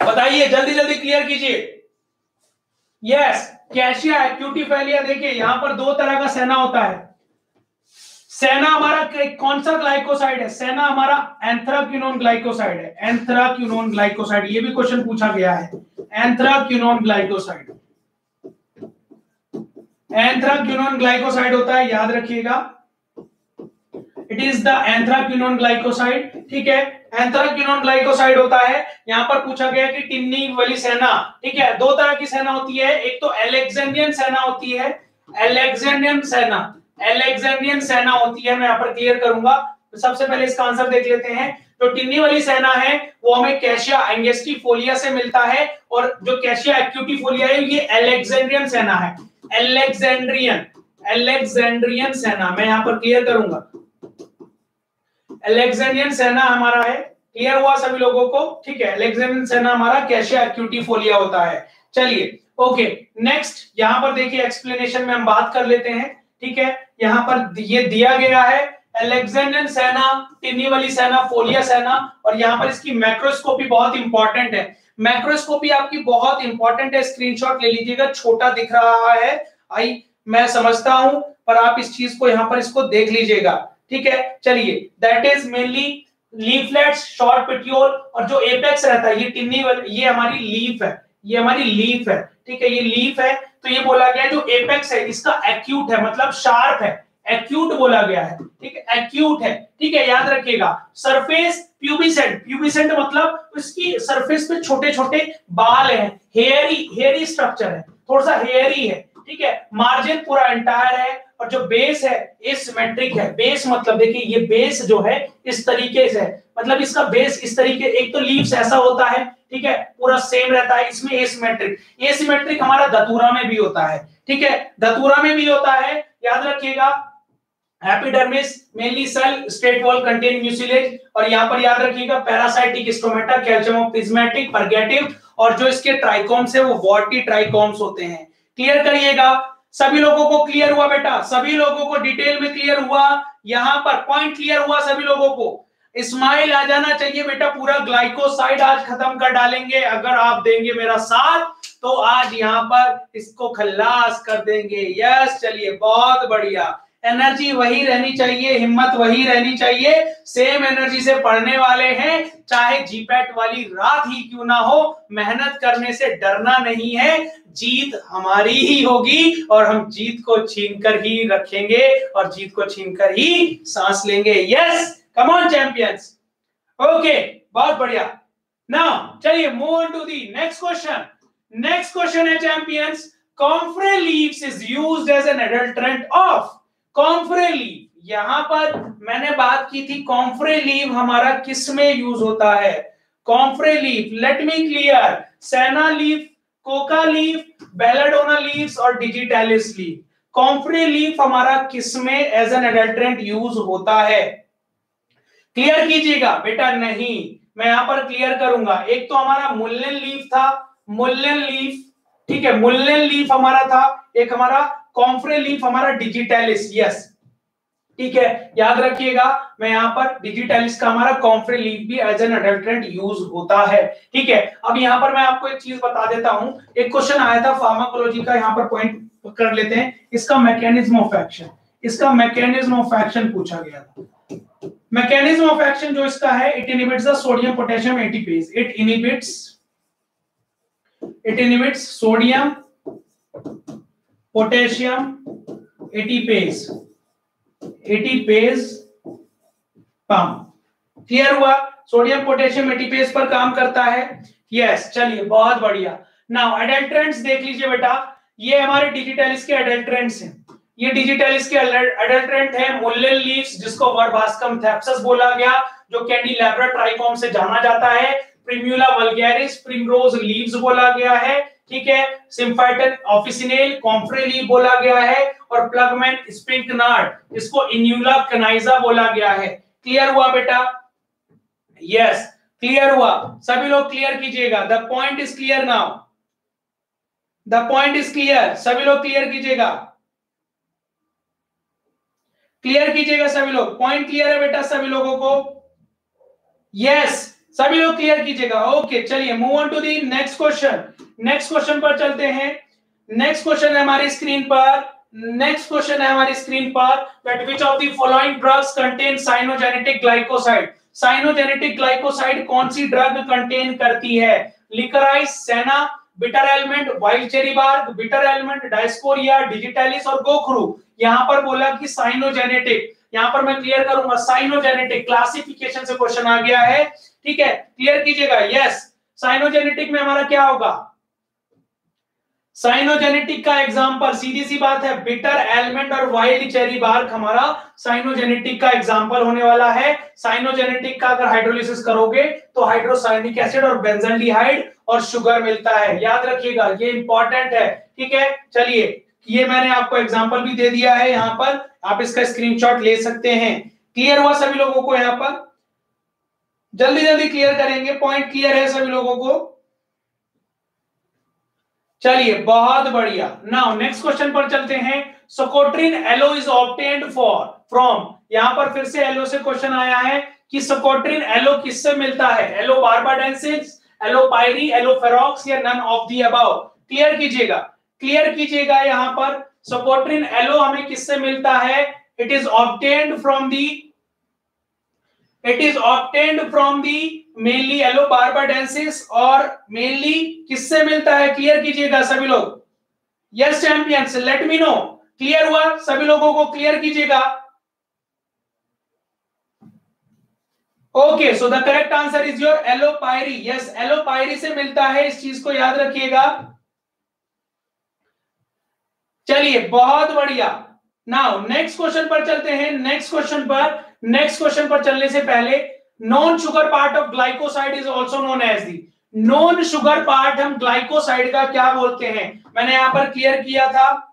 बताइए, जल्दी जल्दी क्लियर कीजिए। यस कैशिया एक्यूटी फैलिया देखिए, यहाँ पर दो तरह का सेना होता है। सेना हमारा कौन सा ग्लाइकोसाइड है? सेना हमारा एंथ्राक्यूनोन ग्लाइकोसाइड है। एंथ्राक्यूनोन ग्लाइकोसाइड ये भी क्वेश्चन पूछा गया है। एंथ्राक्यूनोन ग्लाइकोसाइड एंथ्राक्यूनोन ग्लाइकोसाइड होता है, याद रखिएगा। It is the anthraquinone glycoside ठीक है? एंथ्राक्यूनोन ग्लाइकोसाइड होता है। यहाँ पर पूछा गया कि टिन्नी वाली सेना, ठीक है? दो तरह की सेना होती है। एक तो एलेक्जेंडियन सेना होती है। एलेक्जेंडियन सेना। एलेक्जेंड्रियन सेना होती है, मैं यहाँ पर क्लियर करूँगा। तो सबसे पहले इसका आंसर देख लेते हैं। जो टिन्नी वाली सेना है, वो हमें कैशिया एंगेस्टी फोलिया से मिलता है और जो कैशिया एक्यूटी फोलिया है, ये एलेक्जेंड्रियन सेना है। एलेक्जेंड्रियन एलेक्जेंड्रियन सेना मैं यहाँ पर क्लियर करूँगा। एलेक्जेंड्रियन सेना हमारा है। क्लियर हुआ सभी लोगों को? ठीक है एलेक्जेंड्रियन सेना हमारा कैशिया एक्यूटी फोलिया होता है। चलिए ओके नेक्स्ट यहाँ पर देखिए एक्सप्लेनेशन में हम बात कर लेते हैं। ठीक है यहाँ पर ये दिया गया है एलेक्जेंडर सेना टिन्नी वाली सेना फोलिया सेना और यहाँ पर इसकी मैक्रोस्कोपी बहुत इंपॉर्टेंट है। मैक्रोस्कोपी आपकी बहुत इंपॉर्टेंट है स्क्रीनशॉट ले लीजिएगा, छोटा दिख रहा है। आई, मैं समझता हूँ, पर आप इस चीज़ को यहाँ पर इसको देख लीजिएगा। ठीक है, चलिए that is mainly leaflets short petiole और जो एपेक्स रहता है, ये टिन्नी ये हमारी लीफ है, ये हमारी लीफ है। ठीक है, ये लीफ है तो ये बोला गया जो एपेक्स है, इसका एक्यूट है मतलब शार्प है। एक्यूट बोला गया है, ठीक है? एक्यूट है, ठीक है? याद रखिएगा। सरफेस प्यूबिसेंट प्यूबिसेंट मतलब इसकी सरफेस पे छोटे छोटे बाल हैं हेयरी हेयरी स्ट्रक्चर है। थोड़ा सा हेयरी है। ठीक है? मार्जिन पूरा एंटायर है और जो बेस है एसिमेट्रिक है। बेस मतलब देखिए, ये बेस जो है, इस तरीके से मतलब इसका बेस इस तरीके, एक तो लीव्स ऐसा होता है, ठीक है? पूरा सेम रहता है, इसमें एसिमेट्रिक एसिमेट्रिक हमारा दतूरा में भी होता है, ठीक है? दतूरा में भी होता है, याद रखिएगा। Epidermis mainly cell straight wall contain mucilage और यहाँ पर याद रखिएगा paracytic stomata calcium prismatic purgative और जो इसके ट्राइकोम्स है, वो वॉटी ट्राइकोम्स होते हैं। क्लियर करिएगा। सभी लोगों को क्लियर हुआ बेटा। सभी लोगों को डिटेल में क्लियर हुआ। यहाँ पर पॉइंट क्लियर हुआ सभी लोगों को। स्माइल आ जाना चाहिए बेटा, पूरा ग्लाइकोसाइड आज खत्म कर डालेंगे। अगर आप देंगे मेरा साथ तो आज यहाँ पर इसको खल्लास कर देंगे। यस चलिए, बहुत बढ़िया। एनर्जी वही रहनी चाहिए, हिम्मत वही रहनी चाहिए। सेम एनर्जी से पढ़ने वाले हैं, चाहे जीपैट वाली रात ही क्यों ना हो, मेहनत करने से डरना नहीं है। जीत हमारी ही होगी और हम जीत को छीन कर ही रखेंगे और जीत को छीन कर ही सांस लेंगे। Yes come on champions okay बहुत बढ़िया। नाउ चलिए move on to the next question next question है champions comfrey leaves is used as an adulterant of comfrey leaf. यहाँ पर मैंने बात की थी कॉन्फ्रे लीव हमारा किसमें यूज़ होता है? Comfrey leaf let me clear senna leaf, coca leaf, belladonna leaves और डिजिटैलिस लीव। कॉन्फ्रे लीव हमारा किसमें एज एन एडल्ट्रेंट यूज़ होता है? क्लियर कीजिएगा, बेटा नहीं, मैं यहाँ पर क्लियर करूँगा। एक तो हमारा मुल्लन लीफ था, मुल्लन लीफ ठीक है, मुल्लन लीफ हमारा था, एक हमारा कॉन्फ्रे लीफ हमारा डिजिटलिस यस ठीक है? याद रखिएगा, मैं यहाँ पर डिजिटलिस का हमारा कॉन्फ्रे लीफ भी एज एन अडल्ट्रेंट यूज़ होता है। ठीक है? अब यहाँ पर मैं आपको एक चीज़ बता देता हूँ। एक क्वेश्चन आया था फार्माकोलॉजी का, यहाँ पर पॉइंट कर लेते हैं। इसका मैकेनिज्म ऑफ़ एक्शन इसका मैकेनिज्म ऑफ़ एक्शन पूछा गया था। मैकेनिज्म ऑफ़ एक्शन जो इसका है it inhibits the sodium potassium ATPase it inhibits it inhibits sodium potassium ATPase ATPase pump clear हुआ? सोडियम पोटेशियम एटीपेज पर काम करता है। यस yes, चलिए बहुत बढ़िया। नाउ एडल्ट्रेंट्स देख लीजिए बेटा। ये हमारे डिजिटल के एडल्ट्रेंट्स हैं। ये डिजिटल इसके अडल्ट्रेंट है मुल्लिन लीव्स जिसको वर्बास्कम थैप्सस बोला गया जो कैंडिलेब्रा ट्राइकोम से जाना जाता है। प्रिम्यूला वल्गैरिस प्रिमरोज लीव्स बोला गया है। ठीक है? सिम्फाइटन ऑफिसिनेल कॉम्फ्रे लीव बोला गया है और प्लगमेंट स्पिंकनार्ड इसको इन्यूला कनाइजा बोला गया है। क्लियर हुआ बेटा? यस क्लियर हुआ। सभी लोग क्लियर कीजिएगा। The point is clear now the point is clear सभी लोग क्लियर कीजिएगा। क्लियर कीजिएगा सभी लोग। पॉइंट क्लियर है बेटा सभी लोगों को? यस सभी लोग क्लियर कीजिएगा। ओके चलिए move on to the next question next question पर चलते हैं। नेक्स्ट क्वेश्चन है हमारी स्क्रीन पर। नेक्स्ट क्वेश्चन है हमारी स्क्रीन पर that which of the following drugs contain cyanogenetic glycoside cyanogenetic glycoside कौन सी ड्रग कंटेन करती है? Liquorice senna bitter almond wild cherry bark bitter almond Dioscorea digitalis और गोखरू यहाँ पर बोला कि साइनोजेनेटिक यहाँ पर मैं क्लियर करूँगा साइनोजेनेटिक क्लासिफिकेशन से क्वेश्चन आ गया है। ठीक है? क्लियर कीजिएगा। यस साइनोजेनेटिक में हमारा क्या होगा? साइनोजेनेटिक का एग्ज़ाम्पल सीधी सी बात है बिटर एलिमेंट और वाइल्ड चेरी बार्क हमारा साइनोजेनेटिक का एग्ज़ाम्पल होने वाला है। साइनोजेनेटिक का अगर हाइड्रोलिसिस करोगे तो हाइड्रोसाइनिक एसिड और बेंजल्डिहाइड और शुगर मिलता है। याद रखिएगा, ये इंपॉर्टेंट है। ठीक है? चलिए, ये मैंने आपको एग्ज़ाम्पल भी दे दिया है यहाँ पर। आप इसका स्क्रीनशॉट ले सकते हैं। क्लियर हुआ सभी लोगों को यहाँ पर? जल्दी जल्दी क्लियर करेंगे। पॉइंट क्लियर है सभी लोगों को। चलिए, बहुत बढ़िया। नाउ नेक्स्ट क्वेश्चन पर चलते हैं। Socotrine aloe is obtained for from यहाँ पर फिर से एलो से क्वेश्चन आया है कि सोकोट्रिन एलो किससे मिलता है? Yellow barbadensis Aloe perryi Aloe ferox या none of the above clear कीजिएगा। क्लियर कीजिएगा यहाँ पर। सपोर्ट्रिन एलो हमें किससे मिलता है? It is obtained from the it is obtained from the mainly Aloe barbadensis और मेनली किससे मिलता है? क्लियर कीजिएगा सभी लोग। Yes champions let me know clear हुआ? सभी लोगों को क्लियर कीजिएगा। Okay so the correct answer is your Aloe perryi yes Aloe perryi से मिलता है। इस चीज़ को याद रखिएगा। चलिए, बहुत बढ़िया। नाउ नेक्स्ट क्वेश्चन पर चलते हैं। नेक्स्ट क्वेश्चन पर नेक्स्ट क्वेश्चन पर चलने से पहले non sugar part of glycoside is also known as the non sugar part हम ग्लाइकोसाइड का क्या बोलते हैं? मैंने यहाँ पर क्लियर किया था।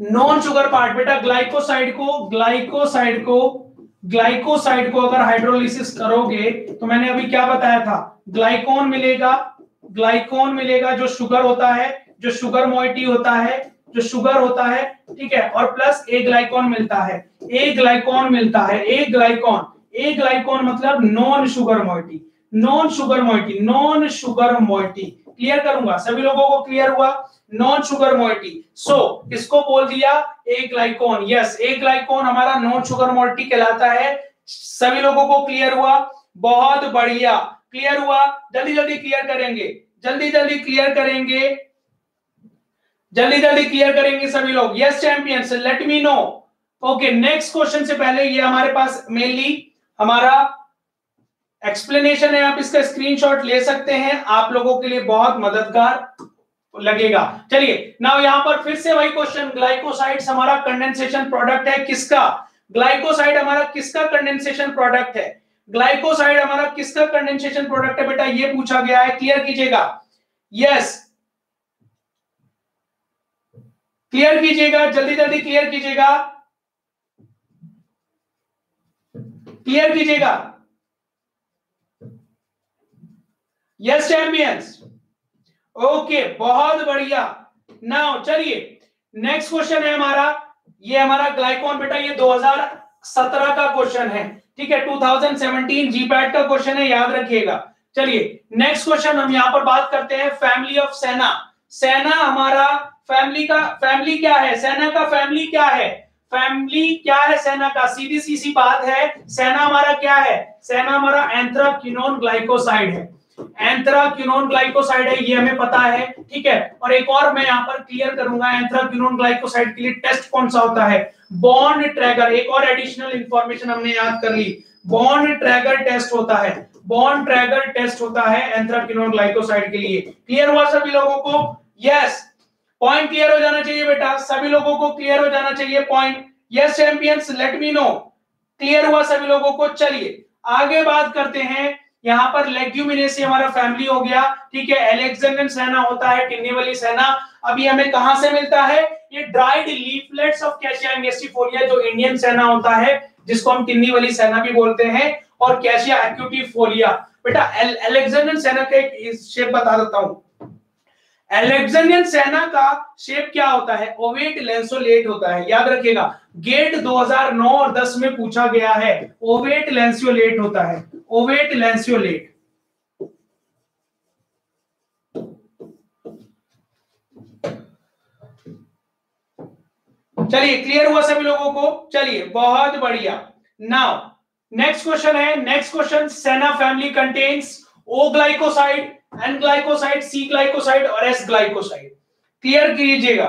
नॉन शुगर पार्ट बेटा ग्लाइकोसाइड को ग्लाइकोसाइड को ग्लाइकोसाइड को अगर हाइड्रोलिसिस करोगे तो मैंने अभी क्या बताया था? ग्लाइकोन मिलेगा ग्लाइकोन मिलेगा जो शुगर होता है, जो शुगर मोइटी होता है जो शुगर होता है, ठीक है, और प्लस ए ग्लाइकॉन मिलता है। ए ग्लाइकॉन मिलता है ए ग्लाइकॉन ए ग्लाइकॉन मतलब non sugar moiety non sugar moiety non sugar moiety clear करूँगा? सभी लोगों को क्लियर हुआ? नॉन शुगर मोइटी सो इसको बोल दिया? ए ग्लाइकॉन यस ए ग्लाइकॉन हमारा नॉन शुगर मोइटी कहलाता है। सभी लोगों को क्लियर हुआ? बहुत बढ़िया। क्लियर हुआ? जल्दी जल्दी क्लियर करेंगे। जल्दी जल्दी क्लियर करेंगे। जल्दी जल्दी क्लियर करेंगे सभी लोग। Yes champions let me know okay next question से पहले ये हमारे पास मेनली हमारा एक्सप्लेनेशन है। आप इसका स्क्रीनशॉट ले सकते हैं। आप लोगों के लिए बहुत मददगार लगेगा। चलिए नाउ यहाँ पर फिर से वही क्वेश्चन ग्लाइकोसाइड्स हमारा कंडेंसेशन प्रोडक्ट है। किसका? ग्लाइकोसाइड हमारा किसका कंडेंसेशन प्रोडक्ट है? ग्लाइकोसाइड हमारा किसका कंडेंसेशन प्रोडक्ट है? बेटा, ये पूछा गया है। क्लियर कीजिएगा। यस क्लियर कीजिएगा, जल्दी जल्दी क्लियर कीजिएगा। क्लियर कीजिएगा। यस चैंपियंस ओके बहुत बढ़िया। नाउ चलिए नेक्स्ट क्वेश्चन है हमारा। ये हमारा ग्लाइकॉन बेटा ये 2017 का क्वेश्चन है। ठीक है 2017 जीपैट का क्वेश्चन है, याद रखिएगा। चलिए नेक्स्ट क्वेश्चन हम यहाँ पर बात करते हैं फैमिली ऑफ़ सेना सेना हमारा फैमिली का फैमिली क्या है? सेना का फैमिली क्या है? फैमिली क्या है सेना का? सीधी सीधी बात है सेना हमारा क्या है? सेना हमारा एंथ्राक्विनोन ग्लाइकोसाइड है। एंथ्राक्विनोन ग्लाइकोसाइड है, ये हमें पता है, ठीक है? और एक और मैं यहाँ पर क्लियर करूँगा एंथ्राक्विनोन ग्लाइकोसाइड के लिए टेस्ट कौन सा होता है? बॉन्ड ट्रैगर एक और एडिशनल इंफॉर्मेशन हमने याद कर ली। बॉन्ड ट्रैगर टेस्ट होता है। बॉन्ड ट्रैगर टेस्ट होता है एंथ्राक्विनोन ग्लाइकोसाइड के लिए। क्लियर हुआ सभी लोगों को? यस पॉइंट क्लियर हो जाना चाहिए बेटा। सभी लोगों को क्लियर हो जाना चाहिए point yes champions let me know clear हुआ सभी लोगों को? चलिए, आगे बात करते हैं। यहाँ पर लेग्यूमिनेसी हमारा फैमिली हो गया। ठीक है एलेक्जेंडन सेना होता है टिन्नी वाली सेना। अभी हमें कहाँ से मिलता है? ये ड्राइड लीफलेट्स ऑफ़ कैशिया जो इंडियन सेना होता है, जिसको हम टिन्नी वाली सेना भी बोलते हैं, और कैशिया एक्यूटिफोलिया बेटा एलेक्जेंडर सेना का एक शेप बता देता हूँ। एलेक्जेंडियन सेना का शेप क्या होता है? ओवेट लेंसोलेट होता है। याद रखिएगा गेट 2009 और 10 में पूछा गया है ओवेट लेंसियोलेट होता है। ओवेट लेंसियोलेट चलिए क्लियर हुआ सभी लोगों को? चलिए, बहुत बढ़िया। नाउ नेक्स्ट क्वेश्चन है। Next question senna family contains O glycoside N glycoside C glycoside और एस ग्लाइकोसाइड क्लियर कीजिएगा।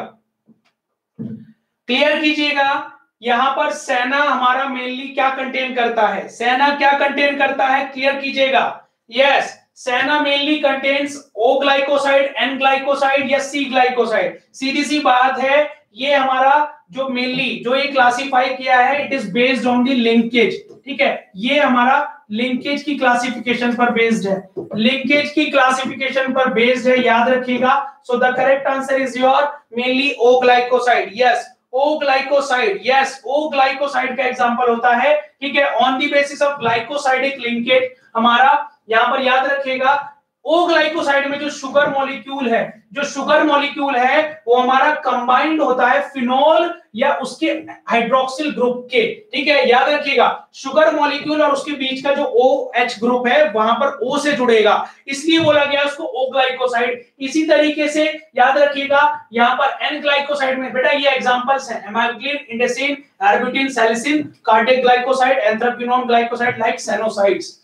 क्लियर कीजिएगा, यहाँ पर सेना हमारा मेनली क्या कंटेन करता है? सेना क्या कंटेन करता है? क्लियर कीजिएगा। Yes senna mainly contains O glycoside N glycoside या सी ग्लाइकोसाइड सीधी सी बात है, ये हमारा जो मेनली जो ये क्लासिफाई किया है it is based on the linkage ठीक है? ये हमारा लिंकेज की क्लासिफिकेशन पर बेस्ड है। लिंकेज की क्लासिफिकेशन पर बेस्ड है, याद रखिएगा। So the correct answer is your mainly O glycoside yes O glycoside yes O glycoside का एग्जांपल होता है। ठीक है? On the basis of glycosidic linkage हमारा यहाँ पर याद रखिएगा ओ ग्लाइकोसाइड में जो शुगर मॉलिक्यूल है, जो शुगर मॉलिक्यूल है, वो हमारा कंबाइंड होता है फिनोल या उसके हाइड्रोक्सिल ग्रुप के। ठीक है, याद रखिएगा शुगर मॉलिक्यूल और उसके बीच का जो ओ एच ग्रुप है, वहाँ पर ओ से जुड़ेगा। इसलिए बोला गया उसको ओ ग्लाइकोसाइड इसी तरीके से याद रखिएगा, यहाँ पर एन ग्लाइकोसाइड में, बेटा ये एग्जांपल्स हैं amygdalin indican arbutin salicin cardiac glycoside anthraquinone glycoside like sennosides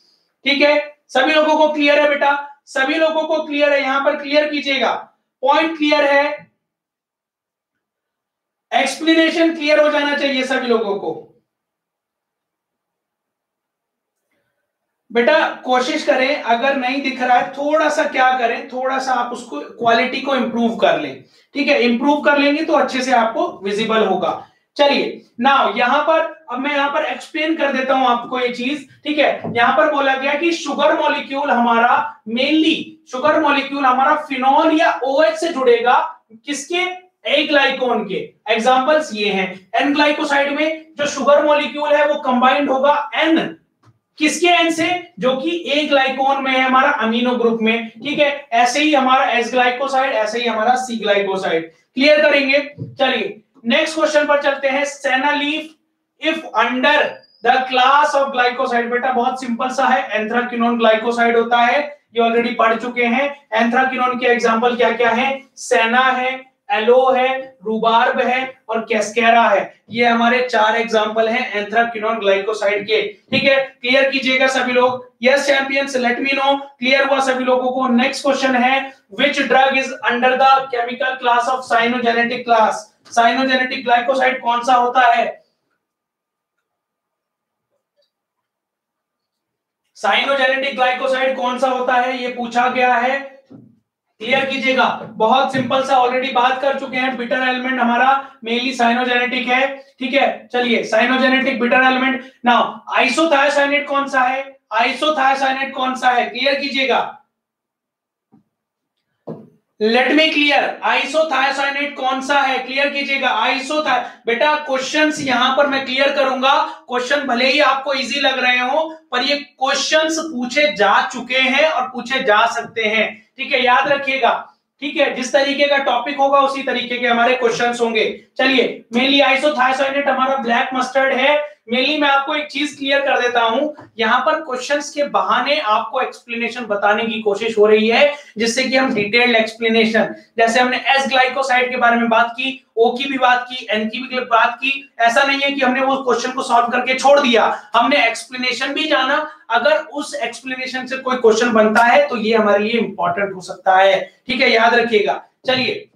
ठीक है, सभी लोगों को क्लियर है बेटा? सभी लोगों को क्लियर है, यहाँ पर क्लियर कीजिएगा। पॉइंट क्लियर है। एक्सप्लेनेशन क्लियर हो जाना चाहिए सभी लोगों को। बेटा, कोशिश करें, अगर नहीं दिख रहा है, थोड़ा सा क्या करें, थोड़ा सा आप उसको क्वालिटी को इंप्रूव कर लें। ठीक है इंप्रूव कर लेंगे तो अच्छे से आपको विजिबल होगा। चलिए नाउ यहाँ पर, अब मैं यहाँ पर एक्सप्लेन कर देता हूँ आपको ये चीज़, ठीक है? यहाँ पर बोला गया कि शुगर मॉलिक्यूल हमारा मेनली शुगर मॉलिक्यूल हमारा फिनोल या ओएच से जुड़ेगा, किसके? ए ग्लाइकोन के। एग्जांपल्स ये हैं। एन ग्लाइकोसाइड में जो शुगर मॉलिक्यूल है, वो कंबाइंड होगा एन किसके एन से? जो कि ए ग्लाइकोन में है हमारा अमीनो ग्रुप में, ठीक है? ऐसे ही हमारा एस ग्लाइकोसाइड ऐसे ही हमारा सी ग्लाइकोसाइड क्लियर करेंगे? चलिए नेक्स्ट क्वेश्चन पर चलते हैं। Senna leaf if under the class of glycoside बेटा बहुत सिंपल सा है। एंथ्राक्विनोन ग्लाइकोसाइड होता है। ये ऑलरेडी पढ़ चुके हैं। एंथ्राक्विनोन के एग्जांपल क्या क्या है? सेना है एलो है रूबार्ब है और कैस्केरा है। ये हमारे चार एग्ज़ाम्पल हैं एंथ्राक्विनोन ग्लाइकोसाइड के। ठीक है? क्लियर कीजिएगा सभी लोग। Yes champions let me know clear हुआ सभी लोगों को। नेक्स्ट क्वेश्चन है which drug is under the chemical class of cyanogenetic class cyanogenetic glycoside कौन सा होता है? साइनोजेनेटिक ग्लाइकोसाइड कौन सा होता है? ये पूछा गया है। क्लियर कीजिएगा। बहुत सिंपल सा ऑलरेडी बात कर चुके हैं। बिटर एलिमेंट हमारा मेनली साइनोजेनेटिक है। ठीक है? चलिए, cyanogenetic bitter element now isothiocyanate कौन सा है? आइसोथायोसाइनेट कौन सा है? क्लियर कीजिएगा। लेट मी क्लियर आइसोथायोसाइनेट कौन सा है? क्लियर कीजिएगा। आइसोथा बेटा क्वेश्चंस यहाँ पर मैं क्लियर करूँगा। क्वेश्चन भले ही आपको इजी लग रहे हो, पर ये क्वेश्चंस पूछे जा चुके हैं और पूछे जा सकते हैं। ठीक है, याद रखिएगा। ठीक है, जिस तरीके का टॉपिक होगा, उसी तरीके के हमारे क्वेश्चंस होंगे। चलिए, मेनली आइसोथायोसाइनेट हमारा ब्लैक मस्टर्ड है। मेनली मैं आपको एक चीज़ क्लियर कर देता हूँ। यहाँ पर क्वेश्चंस के बहाने आपको एक्सप्लेनेशन बताने की कोशिश हो रही है, जिससे कि हम डिटेल्ड एक्सप्लेनेशन जैसे हमने एस ग्लाइकोसाइड के बारे में बात की ओ की भी बात की एन की भी बात की, ऐसा नहीं है कि हमने वो क्वेश्चन को सॉल्व करके छोड़ दिया। हमने एक्सप्लेनेशन भी जाना। अगर उस एक्सप्लेनेशन से कोई क्वेश्चन बनता है तो ये हमारे लिए इंपॉर्टेंट हो सकता है। ठीक है, याद रखिएगा। चलिए।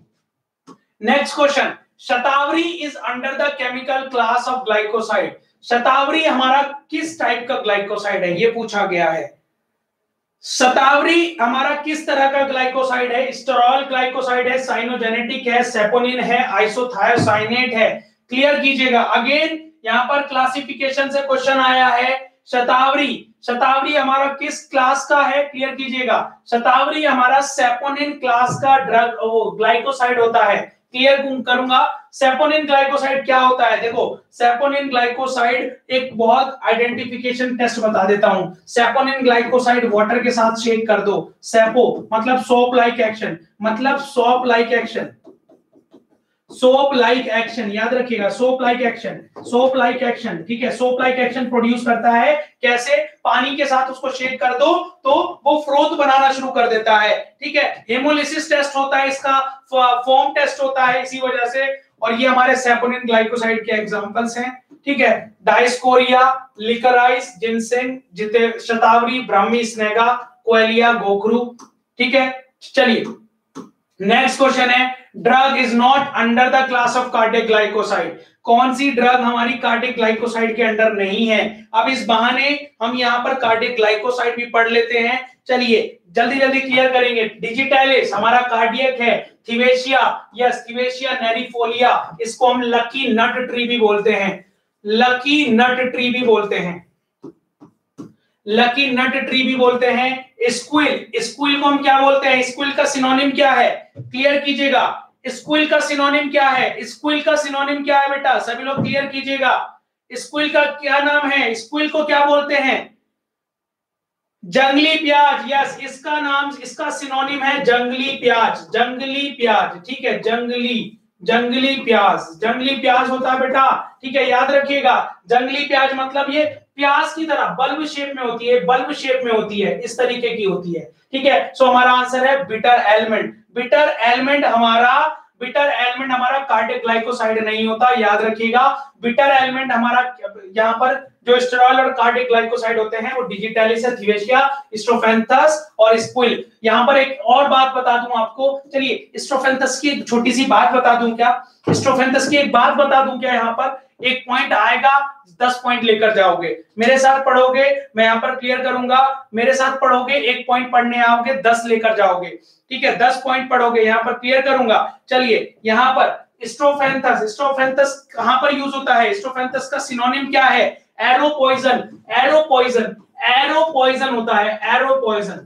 Next question shatavari is under the chemical class of glycoside शतावरी हमारा किस टाइप का ग्लाइकोसाइड है? ये पूछा गया है। शतावरी हमारा किस तरह का ग्लाइकोसाइड है? स्टोरॉल ग्लाइकोसाइड है साइनोजेनेटिक है सेपोनिन है आइसोथायोसाइनेट है। क्लियर कीजिएगा। अगेन यहाँ पर क्लासिफिकेशन से क्वेश्चन आया है। शतावरी। शतावरी हमारा किस क्लास का है? क्लियर कीजिएगा। शतावरी हमारा सेपोनिन क्लास का ड्रग ग्लाइकोसाइड होता है। क्लियर करूँगा। सेपोनिन ग्लाइकोसाइड क्या होता है? देखो, सेपोनिन ग्लाइकोसाइड एक बहुत आइडेंटिफिकेशन टेस्ट बता देता हूँ। सेपोनिन ग्लाइकोसाइड वाटर के साथ शेक कर दो। सेपो मतलब सोप लाइक एक्शन मतलब soap like action soap like action याद रखिएगा soap like action soap like action ठीक है सोप लाइक एक्शन प्रोड्यूस करता है, कैसे? पानी के साथ उसको शेक कर दो तो वो फ्रोथ बनाना शुरू कर देता है, ठीक है? हेमोलिसिस टेस्ट होता है इसका फॉर्म टेस्ट होता है इसी वजह से, और ये हमारे सेपोनिन ग्लाइकोसाइड के एग्जांपल्स हैं, ठीक है? डाइस्कोरिया लिकराइस जिनसेन जिते शतावरी ब्राह्मी स्नेगा कोएलिया गोखरू ठीक है? चलिए नेक्स्ट क्वेश्चन है drug is not under the class of cardiac glycoside कौन सी ड्रग हमारी कार्डिक ग्लाइकोसाइड के अंडर नहीं है? अब इस बहाने हम यहाँ पर कार्डिक ग्लाइकोसाइड भी पढ़ लेते हैं। चलिए जल्दी जल्दी क्लियर करेंगे। डिजिटैलिस हमारा कार्डियक है। थिवेशिया यस थिवेशिया नेरिफोलिया इसको हम लकी नट ट्री भी बोलते हैं। लकी नट ट्री भी बोलते हैं। लकी नट ट्री भी बोलते हैं। स्क्विल स्क्विल को हम क्या बोलते हैं? स्क्विल का सिनोनिम क्या है? क्लियर कीजिएगा। स्क्विल का सिनोनिम क्या है? स्कूल का सिनोनिम क्या है बेटा? सभी लोग क्लियर कीजिएगा। स्कूल का क्या नाम है? स्कूल को क्या बोलते हैं? जंगली प्याज। यस इसका नाम, इसका सिनोनिम है जंगली प्याज। जंगली प्याज, ठीक है? जंगली जंगली प्याज। जंगली प्याज होता है बेटा, ठीक है? याद रखिएगा। जंगली प्याज मतलब ये प्याज की तरह, बल्ब शेप में होती है, बल्ब शेप में होती है, इस तरीके की होती है, ठीक है? सो हमारा आंसर है बिटर एलिमेंट बिटर एलिमेंट हमारा बिटर एलिमेंट हमारा कार्डिक ग्लाइकोसाइड नहीं होता, याद रखिएगा। बिटर एलिमेंट हमारा, यहाँ पर जो स्टेरॉल और कार्डिक ग्लाइकोसाइड होते हैं, वो डिजिटलिस थिवेशिया स्ट्रोफेंथस और स्पुइल यहाँ पर एक और बात बता दूँ आपको। चलिए स्ट्रोफेंथस की छोटी सी बात बता दूँ क्या? स्ट्रोफेंथस की एक बात बता दूँ क्या यहाँ पर? एक पॉइंट आएगा, दस पॉइंट लेकर जाओगे। मेरे साथ पढ़ोगे, मैं यहाँ पर क्लियर करूँगा। मेरे साथ पढ़ोगे, एक पॉइंट पढ़ने आओगे, दस लेकर जाओगे। ठीक है, दस पॉइंट पढ़ोगे, यहाँ पर क्लियर करूँगा। चलिए, यहाँ पर स्ट्रोफेंथस स्ट्रोफेंथस कहाँ पर यूज़ होता है? स्ट्रोफेंथस का सिनोनिम क्या है? Arrow poison arrow poison arrow poison होता है एरो पॉइजन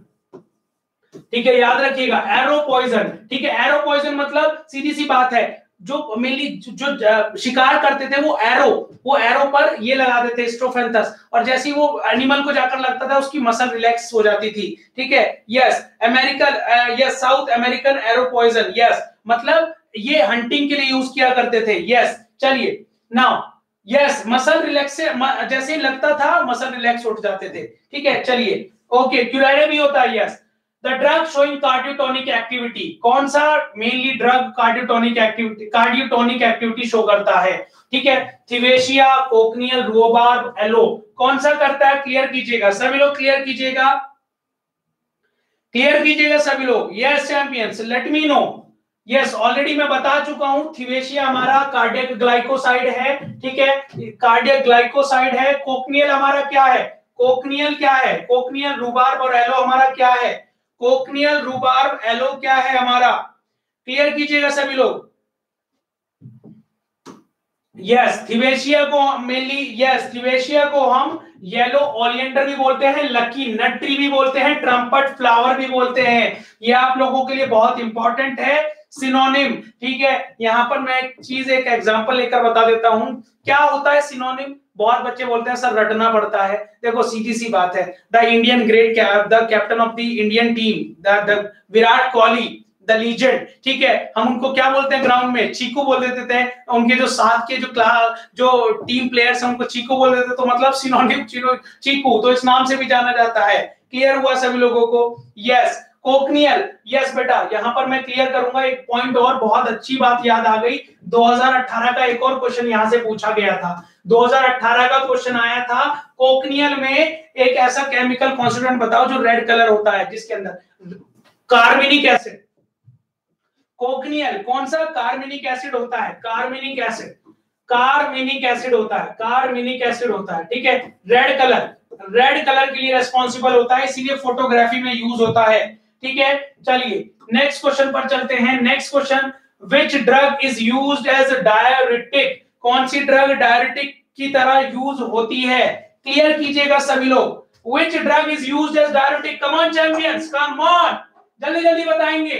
ठीक है, याद रखिएगा एरो पॉइजन ठीक है एरो पॉइजन मतलब सीधी सी बात है जो मेनली जो, शिकार करते थे वो एरो वो एरो पर ये लगा देते स्ट्रोफेंथस और जैसे ही वो एनिमल को जाकर लगता था उसकी मसल रिलैक्स हो जाती थी। ठीक है? Yes American yes South American arrow poison yes मतलब ये हंटिंग के लिए यूज़ किया करते थे। यस चलिए। नाउ यस मसल रिलैक्स जैसे ही लगता था मसल रिलैक्स उठ जाते थे। ठीक है? चलिए। ओके क्यूराइडे भी होता है yes the drug showing cardiotonic activity कौन सा mainly drug cardiotonic activity cardiotonic activity show करता है? ठीक है? थिवेशिया कोकनियल रोबार एलो कौन सा करता है? क्लियर कीजिएगा। सभी लोग क्लियर कीजिएगा? क्लियर कीजिएगा सभी लोग? Yes champions let me know yes already मैं बता चुका हूँ थिवेशिया हमारा कार्डियक ग्लाइकोसाइड है, ठीक है? कार्डियक ग्लाइकोसाइड है कोकनियल हमारा क्या है? कोकनियल क्या है? कोकनियल रूबार और एलो हमारा क्या है? कोकनियल रूबार एलो क्या है हमारा? क्लियर कीजिएगा सभी लोग। यस थिवेशिया को मेनली यस थिवेशिया को हम येलो ओलियंडर भी बोलते हैं लकी नट ट्री भी बोलते हैं ट्रम्पट फ्लावर भी बोलते हैं। ये आप लोगों के लिए बहुत इंपॉर्टेंट है सिनोनिम ठीक है? यहाँ पर मैं एक चीज़, एक एग्जांपल लेकर बता देता हूँ। क्या होता है सिनोनिम बहुत बच्चे बोलते हैं, सर, रटना पड़ता है। देखो सीधी सी बात है। The Indian great the captain of the Indian team the Virat Kohli the legend ठीक है? हम उनको क्या बोलते हैं ग्राउंड में? चीकू बोल देते थे, उनके जो साथ के जो क्लास जो टीम प्लेयर्स हैं, उनको चीकू बोल देते तो मतलब चीकू तो इस नाम से भी जाना जाता है। क्लियर हुआ सभी लोगों को? यस कोकनियल यस बेटा, यहाँ पर मैं क्लियर करूँगा, एक पॉइंट और बहुत अच्छी बात याद आ गई। 2018 का एक और क्वेश्चन यहाँ से पूछा गया था। 2018 का क्वेश्चन आया था, कोकनियल में एक ऐसा केमिकल कॉन्स्टिट्यूएंट बताओ जो रेड कलर होता है, जिसके अंदर। कार्बनिक एसिड। कोकनियल, कौन सा कार्बनिक एसिड होता है? कार्बनिक एसिड। कार्बनिक एसिड होता है, कार्बनिक एसिड होता है, ठीक है? Red colour. रेड कलर के लिए रेस्पॉन्सिबल होता है, इसीलिए फोटोग्राफी में यूज़ होता है, ठीक है? चलिए नेक्स्ट क्वेश्चन पर चलते हैं। Next question which drug is use as diuretic कौन सी ड्रग डायरिटिक की तरह यूज़ होती है? क्लियर कीजिएगा सभी लोग। Which drug is use as diuretic come on champions come on जल्दी जल्दी बताएँगे।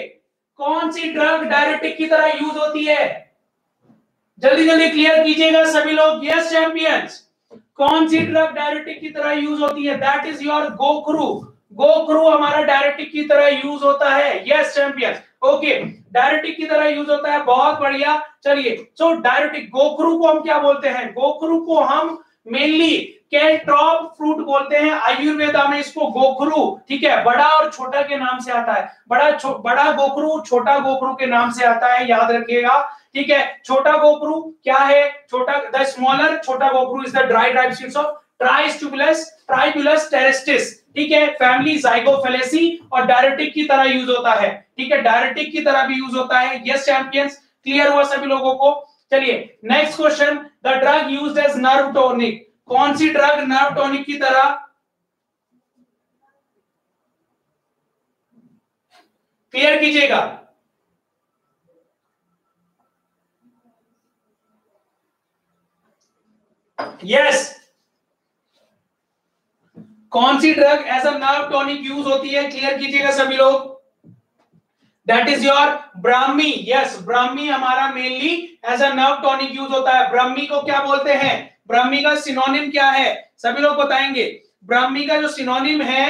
कौन सी ड्रग डायरिटिक की तरह यूज़ होती है? जल्दी जल्दी क्लियर कीजिएगा सभी लोग। यस चैंपियंस कौन सी ड्रग डायरिटिक की तरह यूज़ होती है? That is your gokhru gokhru हमारा डायरेटिक की तरह यूज़ होता है। यस चैंपियन ओके डायरेटिक की तरह यूज़ होता है, बहुत बढ़िया। चलिए सो डायरेटिक गोखरू को हम क्या बोलते हैं? गोखरू को हम मेनली कैल्ट्रॉप फ्रूट बोलते हैं, आयुर्वेदा में इसको गोखरू, ठीक है, बड़ा और छोटा के नाम से आता है। बड़ा बड़ा गोखरू, छोटा गोखरू के नाम से आता है, याद रखिएगा, ठीक है। छोटा गोखरू क्या है? छोटा द स्मॉलर छोटा gokhru is the dry dry seeds of Tribulus Tribulus terrestris ठीक है? फैमिली जाइगोफेलेसी और डायरेटिक की तरह यूज़ होता है। ठीक है? डायरेटिक की तरह भी यूज़ होता है। यस चैंपियंस क्लियर हुआ सभी लोगों को? चलिए next question the drug use as nerve tonic कौन सी ड्रग नर्व टोनिक की तरह? क्लियर कीजिएगा। यस कौन सी drug as a nerve tonic use होती है? क्लियर कीजिएगा सभी लोग। That is your brahmi yes brahmi हमारा mainly as a nerve tonic use होता है। ब्राह्मी को क्या बोलते हैं? ब्राह्मी का सिनोनिम क्या है? सभी लोग बताएँगे। ब्राह्मी का जो सिनोनिम है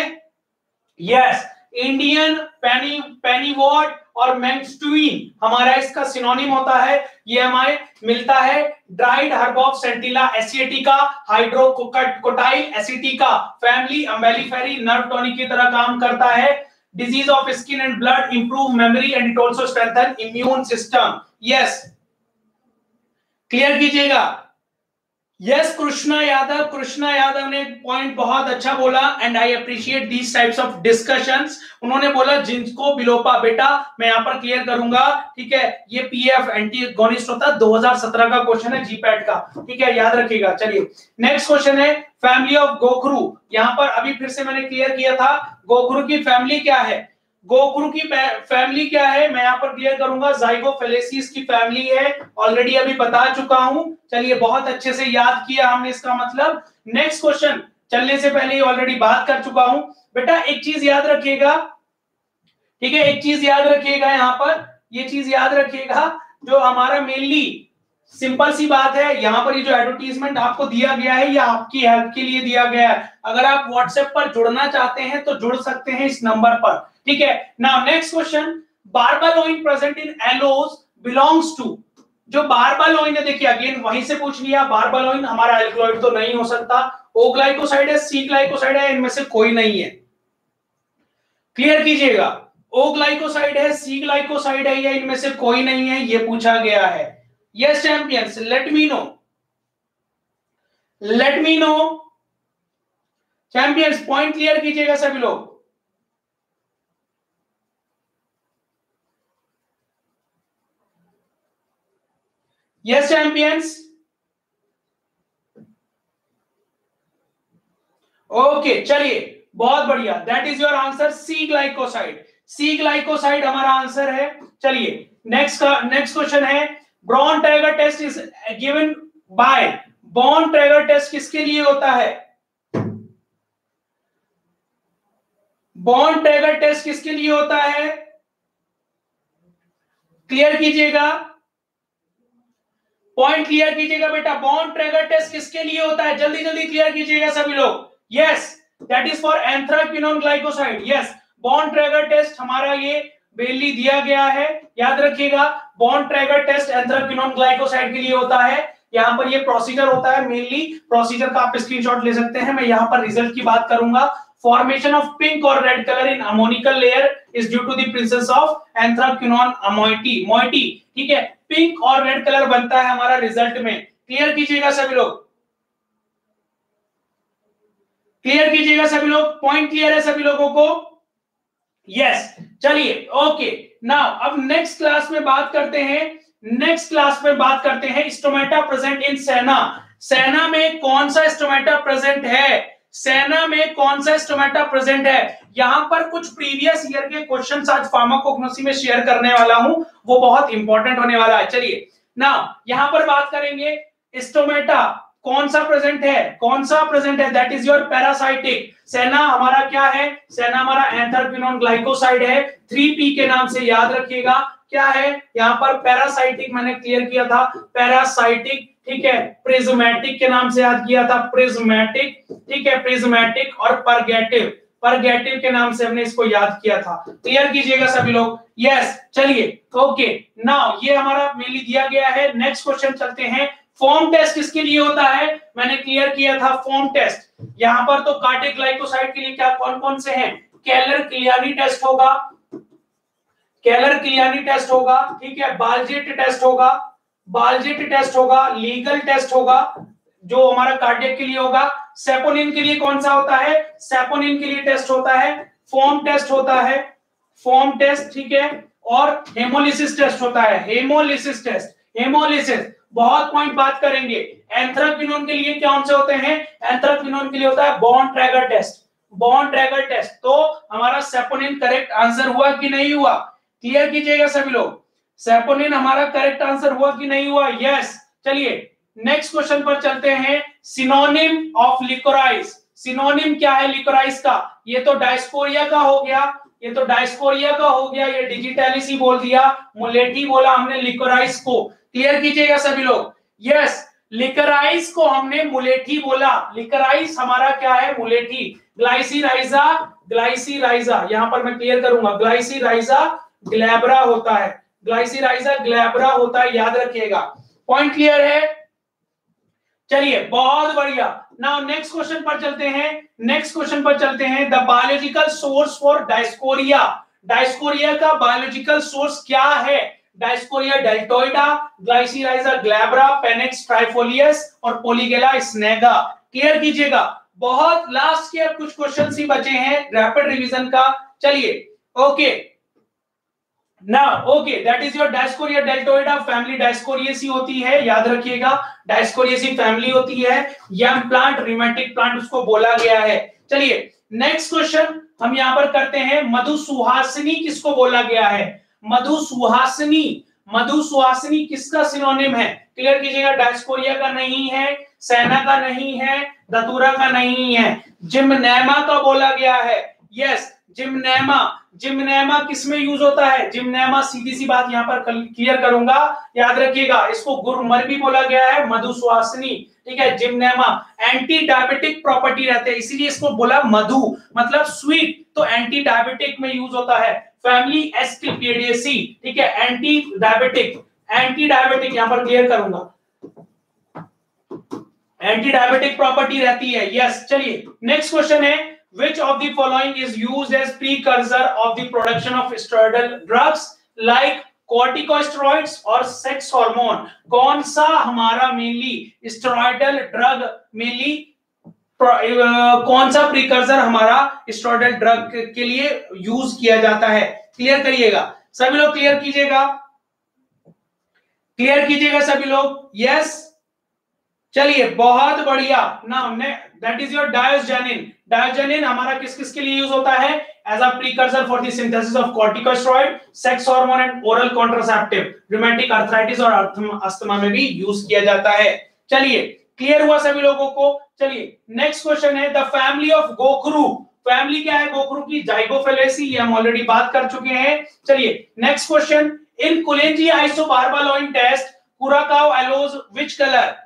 यस इंडियन पेनी पेनीवॉट और मैंगस्टुइन हमारा इसका सिनोनिम होता है, ये हमारे मिलता है dried herb of Centella asiatica Hydrocotyle asiatica family Umbelliferae nerve tonic की तरह काम करता है। Diseases of skin and blood improve memory and it also strengthen immune system yes clear कीजिएगा? यस कृष्णा यादव कृष्णा यादव ने पॉइंट बहुत अच्छा बोला and I appreciate these types of discussions उन्होंने बोला, जिनको बिलोपा बेटा, मैं यहाँ पर क्लियर करूँगा, ठीक है? ये पीएफ एंटीगोनिस्ट होता है 2017 का क्वेश्चन है जीपैट का, ठीक है? याद रखिएगा, चलिए। नेक्स्ट क्वेश्चन है फैमिली ऑफ़ गोखरू यहाँ पर अभी फिर से मैंने क्लियर किया था गोखरू की फैमिली क्या है? गोकुरु की फैमिली क्या है? मैं यहाँ पर क्लियर करूँगा जाइगोफेलेसिस की फैमिली है। ऑलरेडी अभी बता चुका हूँ। चलिए, बहुत अच्छे से याद किया हमने इसका मतलब। नेक्स्ट क्वेश्चन चलने से पहले ऑलरेडी बात कर चुका हूँ। बेटा, एक चीज़ याद रखिएगा। ठीक है, एक चीज़ याद रखिएगा यहाँ पर। ये चीज़ याद रखिएगा, जो हमारा मेनली सिंपल सी बात है, यहाँ पर ये जो एडवर्टीजमेंट आपको दिया गया है, या आपकी हेल्प के लिए दिया गया है। अगर आप व्हाट्सएप पर जुड़ना चाहते हैं तो जुड़ सकते हैं इस नंबर पर। ठीक है? Now next question barbaloin present in aloes belongs to जो बारबालोइन है, देखिए अगेन वहीं से पूछ लिया। बारबालोइन हमारा एल्कलॉइड तो नहीं हो सकता। ओ ग्लाइकोसाइड है सी ग्लाइकोसाइड है, इनमें से कोई नहीं है। क्लियर कीजिएगा। ओ ग्लाइकोसाइड है सी ग्लाइकोसाइड है, या इनमें से कोई नहीं है, ये पूछा गया है। Yes champions let me know let me know champions point clear कीजिएगा सभी लोग। यस चैंपियंस ओके चलिए, बहुत बढ़िया। That is your answer C glycoside C glycoside हमारा आंसर है। चलिए नेक्स्ट का नेक्स्ट क्वेश्चन है। Borntrager test is given by Borntrager test किसके लिए होता है? बॉन्ड टाइगर टेस्ट किसके लिए होता है? क्लियर कीजिएगा। पॉइंट क्लियर कीजिएगा बेटा। बॉन्ड ट्रेगर टेस्ट किसके लिए होता है? जल्दी जल्दी क्लियर कीजिएगा सभी लोग। Yes that is for anthraquinone glycoside yes Borntrager test हमारा ये बेली दिया गया है। याद रखिएगा Borntrager test anthraquinone glycoside के लिए होता है। यहाँ पर ये प्रोसीजर होता है। मेनली प्रोसीजर का आप स्क्रीनशॉट ले सकते हैं। मैं यहाँ पर रिज़ल्ट की बात करूँगा। फॉर्मेशन ऑफ़ पिंक और red colour in ammoniacal layer is due to the presence of anthraquinone a moiety moiety ठीक है? पिंक और रेड कलर बनता है हमारा रिज़ल्ट में। क्लियर कीजिएगा सभी लोग। क्लियर कीजिएगा सभी लोग? पॉइंट क्लियर है सभी लोगों को? Yes yes. चलिए ओके नाउ अब नेक्स्ट क्लास में बात करते हैं। नेक्स्ट क्लास में बात करते हैं। स्टोमेटा प्रेजेंट इन सेना सेना में कौन सा स्टोमेटा प्रेजेंट है? सेना में कौन सा स्टोमेटा प्रेजेंट है? यहाँ पर कुछ प्रीवियस ईयर के क्वेश्चंस आज फार्माकोग्नोसी में शेयर करने वाला हूँ। वो बहुत इंपॉर्टेंट होने वाला है। चलिए ना यहाँ पर बात करेंगे स्टोमेटा कौन सा प्रेजेंट है? कौन सा प्रेजेंट है? दैट इज़ योर पैरासाइटिक सेना हमारा क्या है? सेना हमारा एंथरपिनोन ग्लाइकोसाइड है। 3p के नाम से याद रखिएगा। क्या है? यहाँ पर पैरासाइटिक मैंने क्लियर किया था। पैरासाइटिक ठीक है? प्रिज्मेटिक के नाम से याद किया था प्रिज्मेटिक ठीक है? प्रिज्मेटिक और परगेटिव परगेटिव के नाम से हमने इसको याद किया था। क्लियर कीजिएगा सभी लोग? यस चलिए ओके नाउ ये हमारा मेनली दिया गया है। नेक्स्ट क्वेश्चन चलते हैं। फॉर्म टेस्ट किसके लिए होता है? मैंने क्लियर किया था फॉर्म टेस्ट यहाँ पर तो कार्डिक ग्लाइकोसाइड के लिए क्या कौन कौन से हैं? कैलर क्लियानी टेस्ट होगा। कैलर क्लियानी टेस्ट होगा, ठीक है? बालजेट टेस्ट होगा। बालजेट टेस्ट होगा, लीगल टेस्ट होगा, जो हमारा कार्डियक के लिए होगा। सेपोनिन के लिए कौन सा होता है? सेपोनिन के लिए टेस्ट होता है, फॉर्म टेस्ट होता है, फॉर्म टेस्ट, ठीक है, और हेमोलिसिस टेस्ट होता है। हेमोलिसिस टेस्ट, हेमोलिसिस, बहुत पॉइंट बात करेंगे। एंथ्राक्विनोन के लिए कौन से होते हैं? एंथ्राक्विनोन के लिए होता है Borntrager test. Borntrager test तो हमारा सेपोनिन करेक्ट आंसर हुआ कि नहीं हुआ? क्लियर कीजिएगा सभी लोग। सेपोनिन हमारा करेक्ट आंसर हुआ कि नहीं हुआ? यस चलिए नेक्स्ट क्वेश्चन पर चलते हैं। सिनोनिम ऑफ़ लिकोराइस सिनोनिम क्या है लिकोराइस का? ये तो डायस्कोरिया का हो गया। ये तो डायस्कोरिया का हो गया। ये डिजिटलिस बोल दिया। मुलेटी बोला हमने लिकोराइस को। क्लियर कीजिएगा सभी लोग? यस लिकराइस को हमने मुलेठी बोला। लिकराइस हमारा क्या है? मुलेठी। ग्लाइसीराइजा ग्लाइसीराइजा यहाँ पर मैं क्लियर करूँगा। ग्लाइसीराइजा ग्लैब्रा होता है। ग्लाइसीराइजा ग्लैब्रा होता है, याद रखिएगा। पॉइंट क्लियर है? चलिए, बहुत बढ़िया। नाउ नेक्स्ट क्वेश्चन पर चलते हैं। नेक्स्ट क्वेश्चन पर चलते हैं। The biological source for Dioscorea Dioscorea का बायोलॉजिकल सोर्स क्या है? Dioscorea deltoidea Glycyrrhiza glabra Panax trifolius और पोलीगेला स्नेगा क्लियर कीजिएगा। बहुत लास्ट के कुछ क्वेश्चन ही बचे हैं। रैपिड रिवीजन का। चलिए ओके ना okay that is your Dioscorea deltoidea family Dioscoreaceae होती है याद रखिएगा डायस्कोरियसी फैमिली होती है यंग प्लांट रिमेटिक प्लांट उसको बोला गया है। चलिए नेक्स्ट क्वेश्चन हम यहाँ पर करते हैं मधु सुहासिनी किसको बोला गया है? मधु सुहासिनी मधु सुहासिनी किसका सिनोनिम है? क्लियर कीजिएगा डायस्कोरिया का नहीं है सेना का नहीं है दतुरा का नहीं है। जिमनेमा का बोला गया है। यस yes, जिमनेमा जिमनेमा किसमें यूज़ होता है? जिमनेमा सीधी सी बात यहाँ पर क्लियर करूँगा। याद रखिएगा, इसको गुरमर भी बोला गया है मधु ठीक है, जिमनेमा। एंटी डायबिटिक प्रॉपर्टी रहते हैं, इसीलिए इसको बोला मधु मतलब स्वीट तो एंटी डायबिटिक में यूज़ होता है। फैमिली एस्टिपिडेसी ठीक है एंटी डायबिटिक एंटी डायबिटिक यहाँ पर क्लियर करूँगा। एंटी डायबिटिक प्रॉपर्टी रहती है यस चलिए नेक्स्ट क्वेश्चन है which of the following is used as precursor of the production of steroidal drugs? Like corticosteroids और सेक्स हार्मोन कौन सा हमारा मेनली स्टेरॉइडल ड्रग मेनली कौन सा प्रिकर्सर हमारा स्टेरॉइडल ड्रग के लिए यूज़ किया जाता है? क्लियर करिएगा। सभी लोग क्लियर कीजिएगा। क्लियर कीजिएगा सभी लोग। यस चलिए, बहुत बढ़िया। ना हमने that is your diosgenin diosgenin हमारा किस किस के लिए यूज़ होता है? As a precursor for the synthesis of corticosteroid sex hormone and oral contraceptive rheumatic arthritis और अस्थमा में भी यूज़ किया जाता है। चलिए क्लियर हुआ सभी लोगों को? चलिए नेक्स्ट क्वेश्चन है the family of gokhru family क्या है गोखरू की? जाइगोफेलेसी ये हम ऑलरेडी बात कर चुके हैं। चलिए next question in Klunge isobarbaloin test Curacao aloes which colour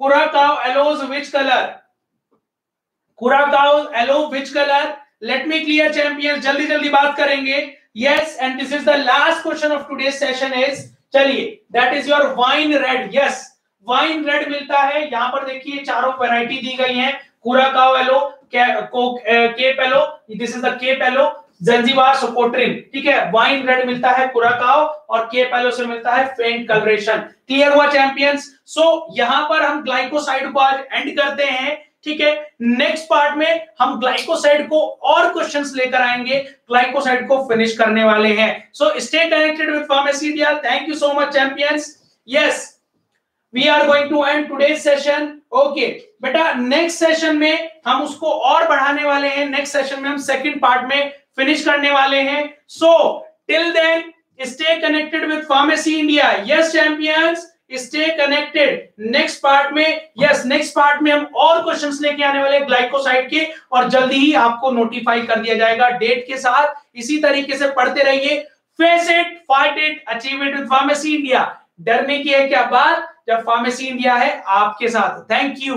Curacao allows which color? Champions जल्दी जल्दी बात करेंगे yes and this is the last question of today session is चलिए that is your wine red yes wine red मिलता है यहाँ पर देखिए चारों वैरायटी दी गई है Curacao aloe Cape aloe this is the Cape aloe Zanzibar सुपोट्रिन ठीक है? वाइन रेड मिलता है कुराकाओ और के पेलो से मिलता है फेंट कलरेशन क्लियर हुआ चैंपियंस सो so, यहाँ पर हम ग्लाइकोसाइड को आज एंड करते हैं. ठीक है? नेक्स्ट पार्ट में हम ग्लाइकोसाइड को और क्वेश्चंस लेकर आएँगे। ग्लाइकोसाइड को फिनिश करने वाले हैं। So stay connected with Pharmacy India thank you so much champions yes we are going to end today session okay बेटा नेक्स्ट सेशन में हम उसको और बढ़ाने वाले हैं। नेक्स्ट सेशन में हम सेकंड पार्ट में फिनिश करने वाले हैं। So till then stay connected with Pharmacy India yes champions stay connected next part में यस नेक्स्ट पार्ट में हम और क्वेश्चंस लेके आने वाले ग्लाइकोसाइड के और जल्दी ही आपको नोटिफाई कर दिया जाएगा डेट के साथ। इसी तरीके से पढ़ते रहिए। Face it fight it achieve it with Pharmacy India डरने की है क्या बात? जब फार्मेसी इंडिया है, आपके साथ। Thank you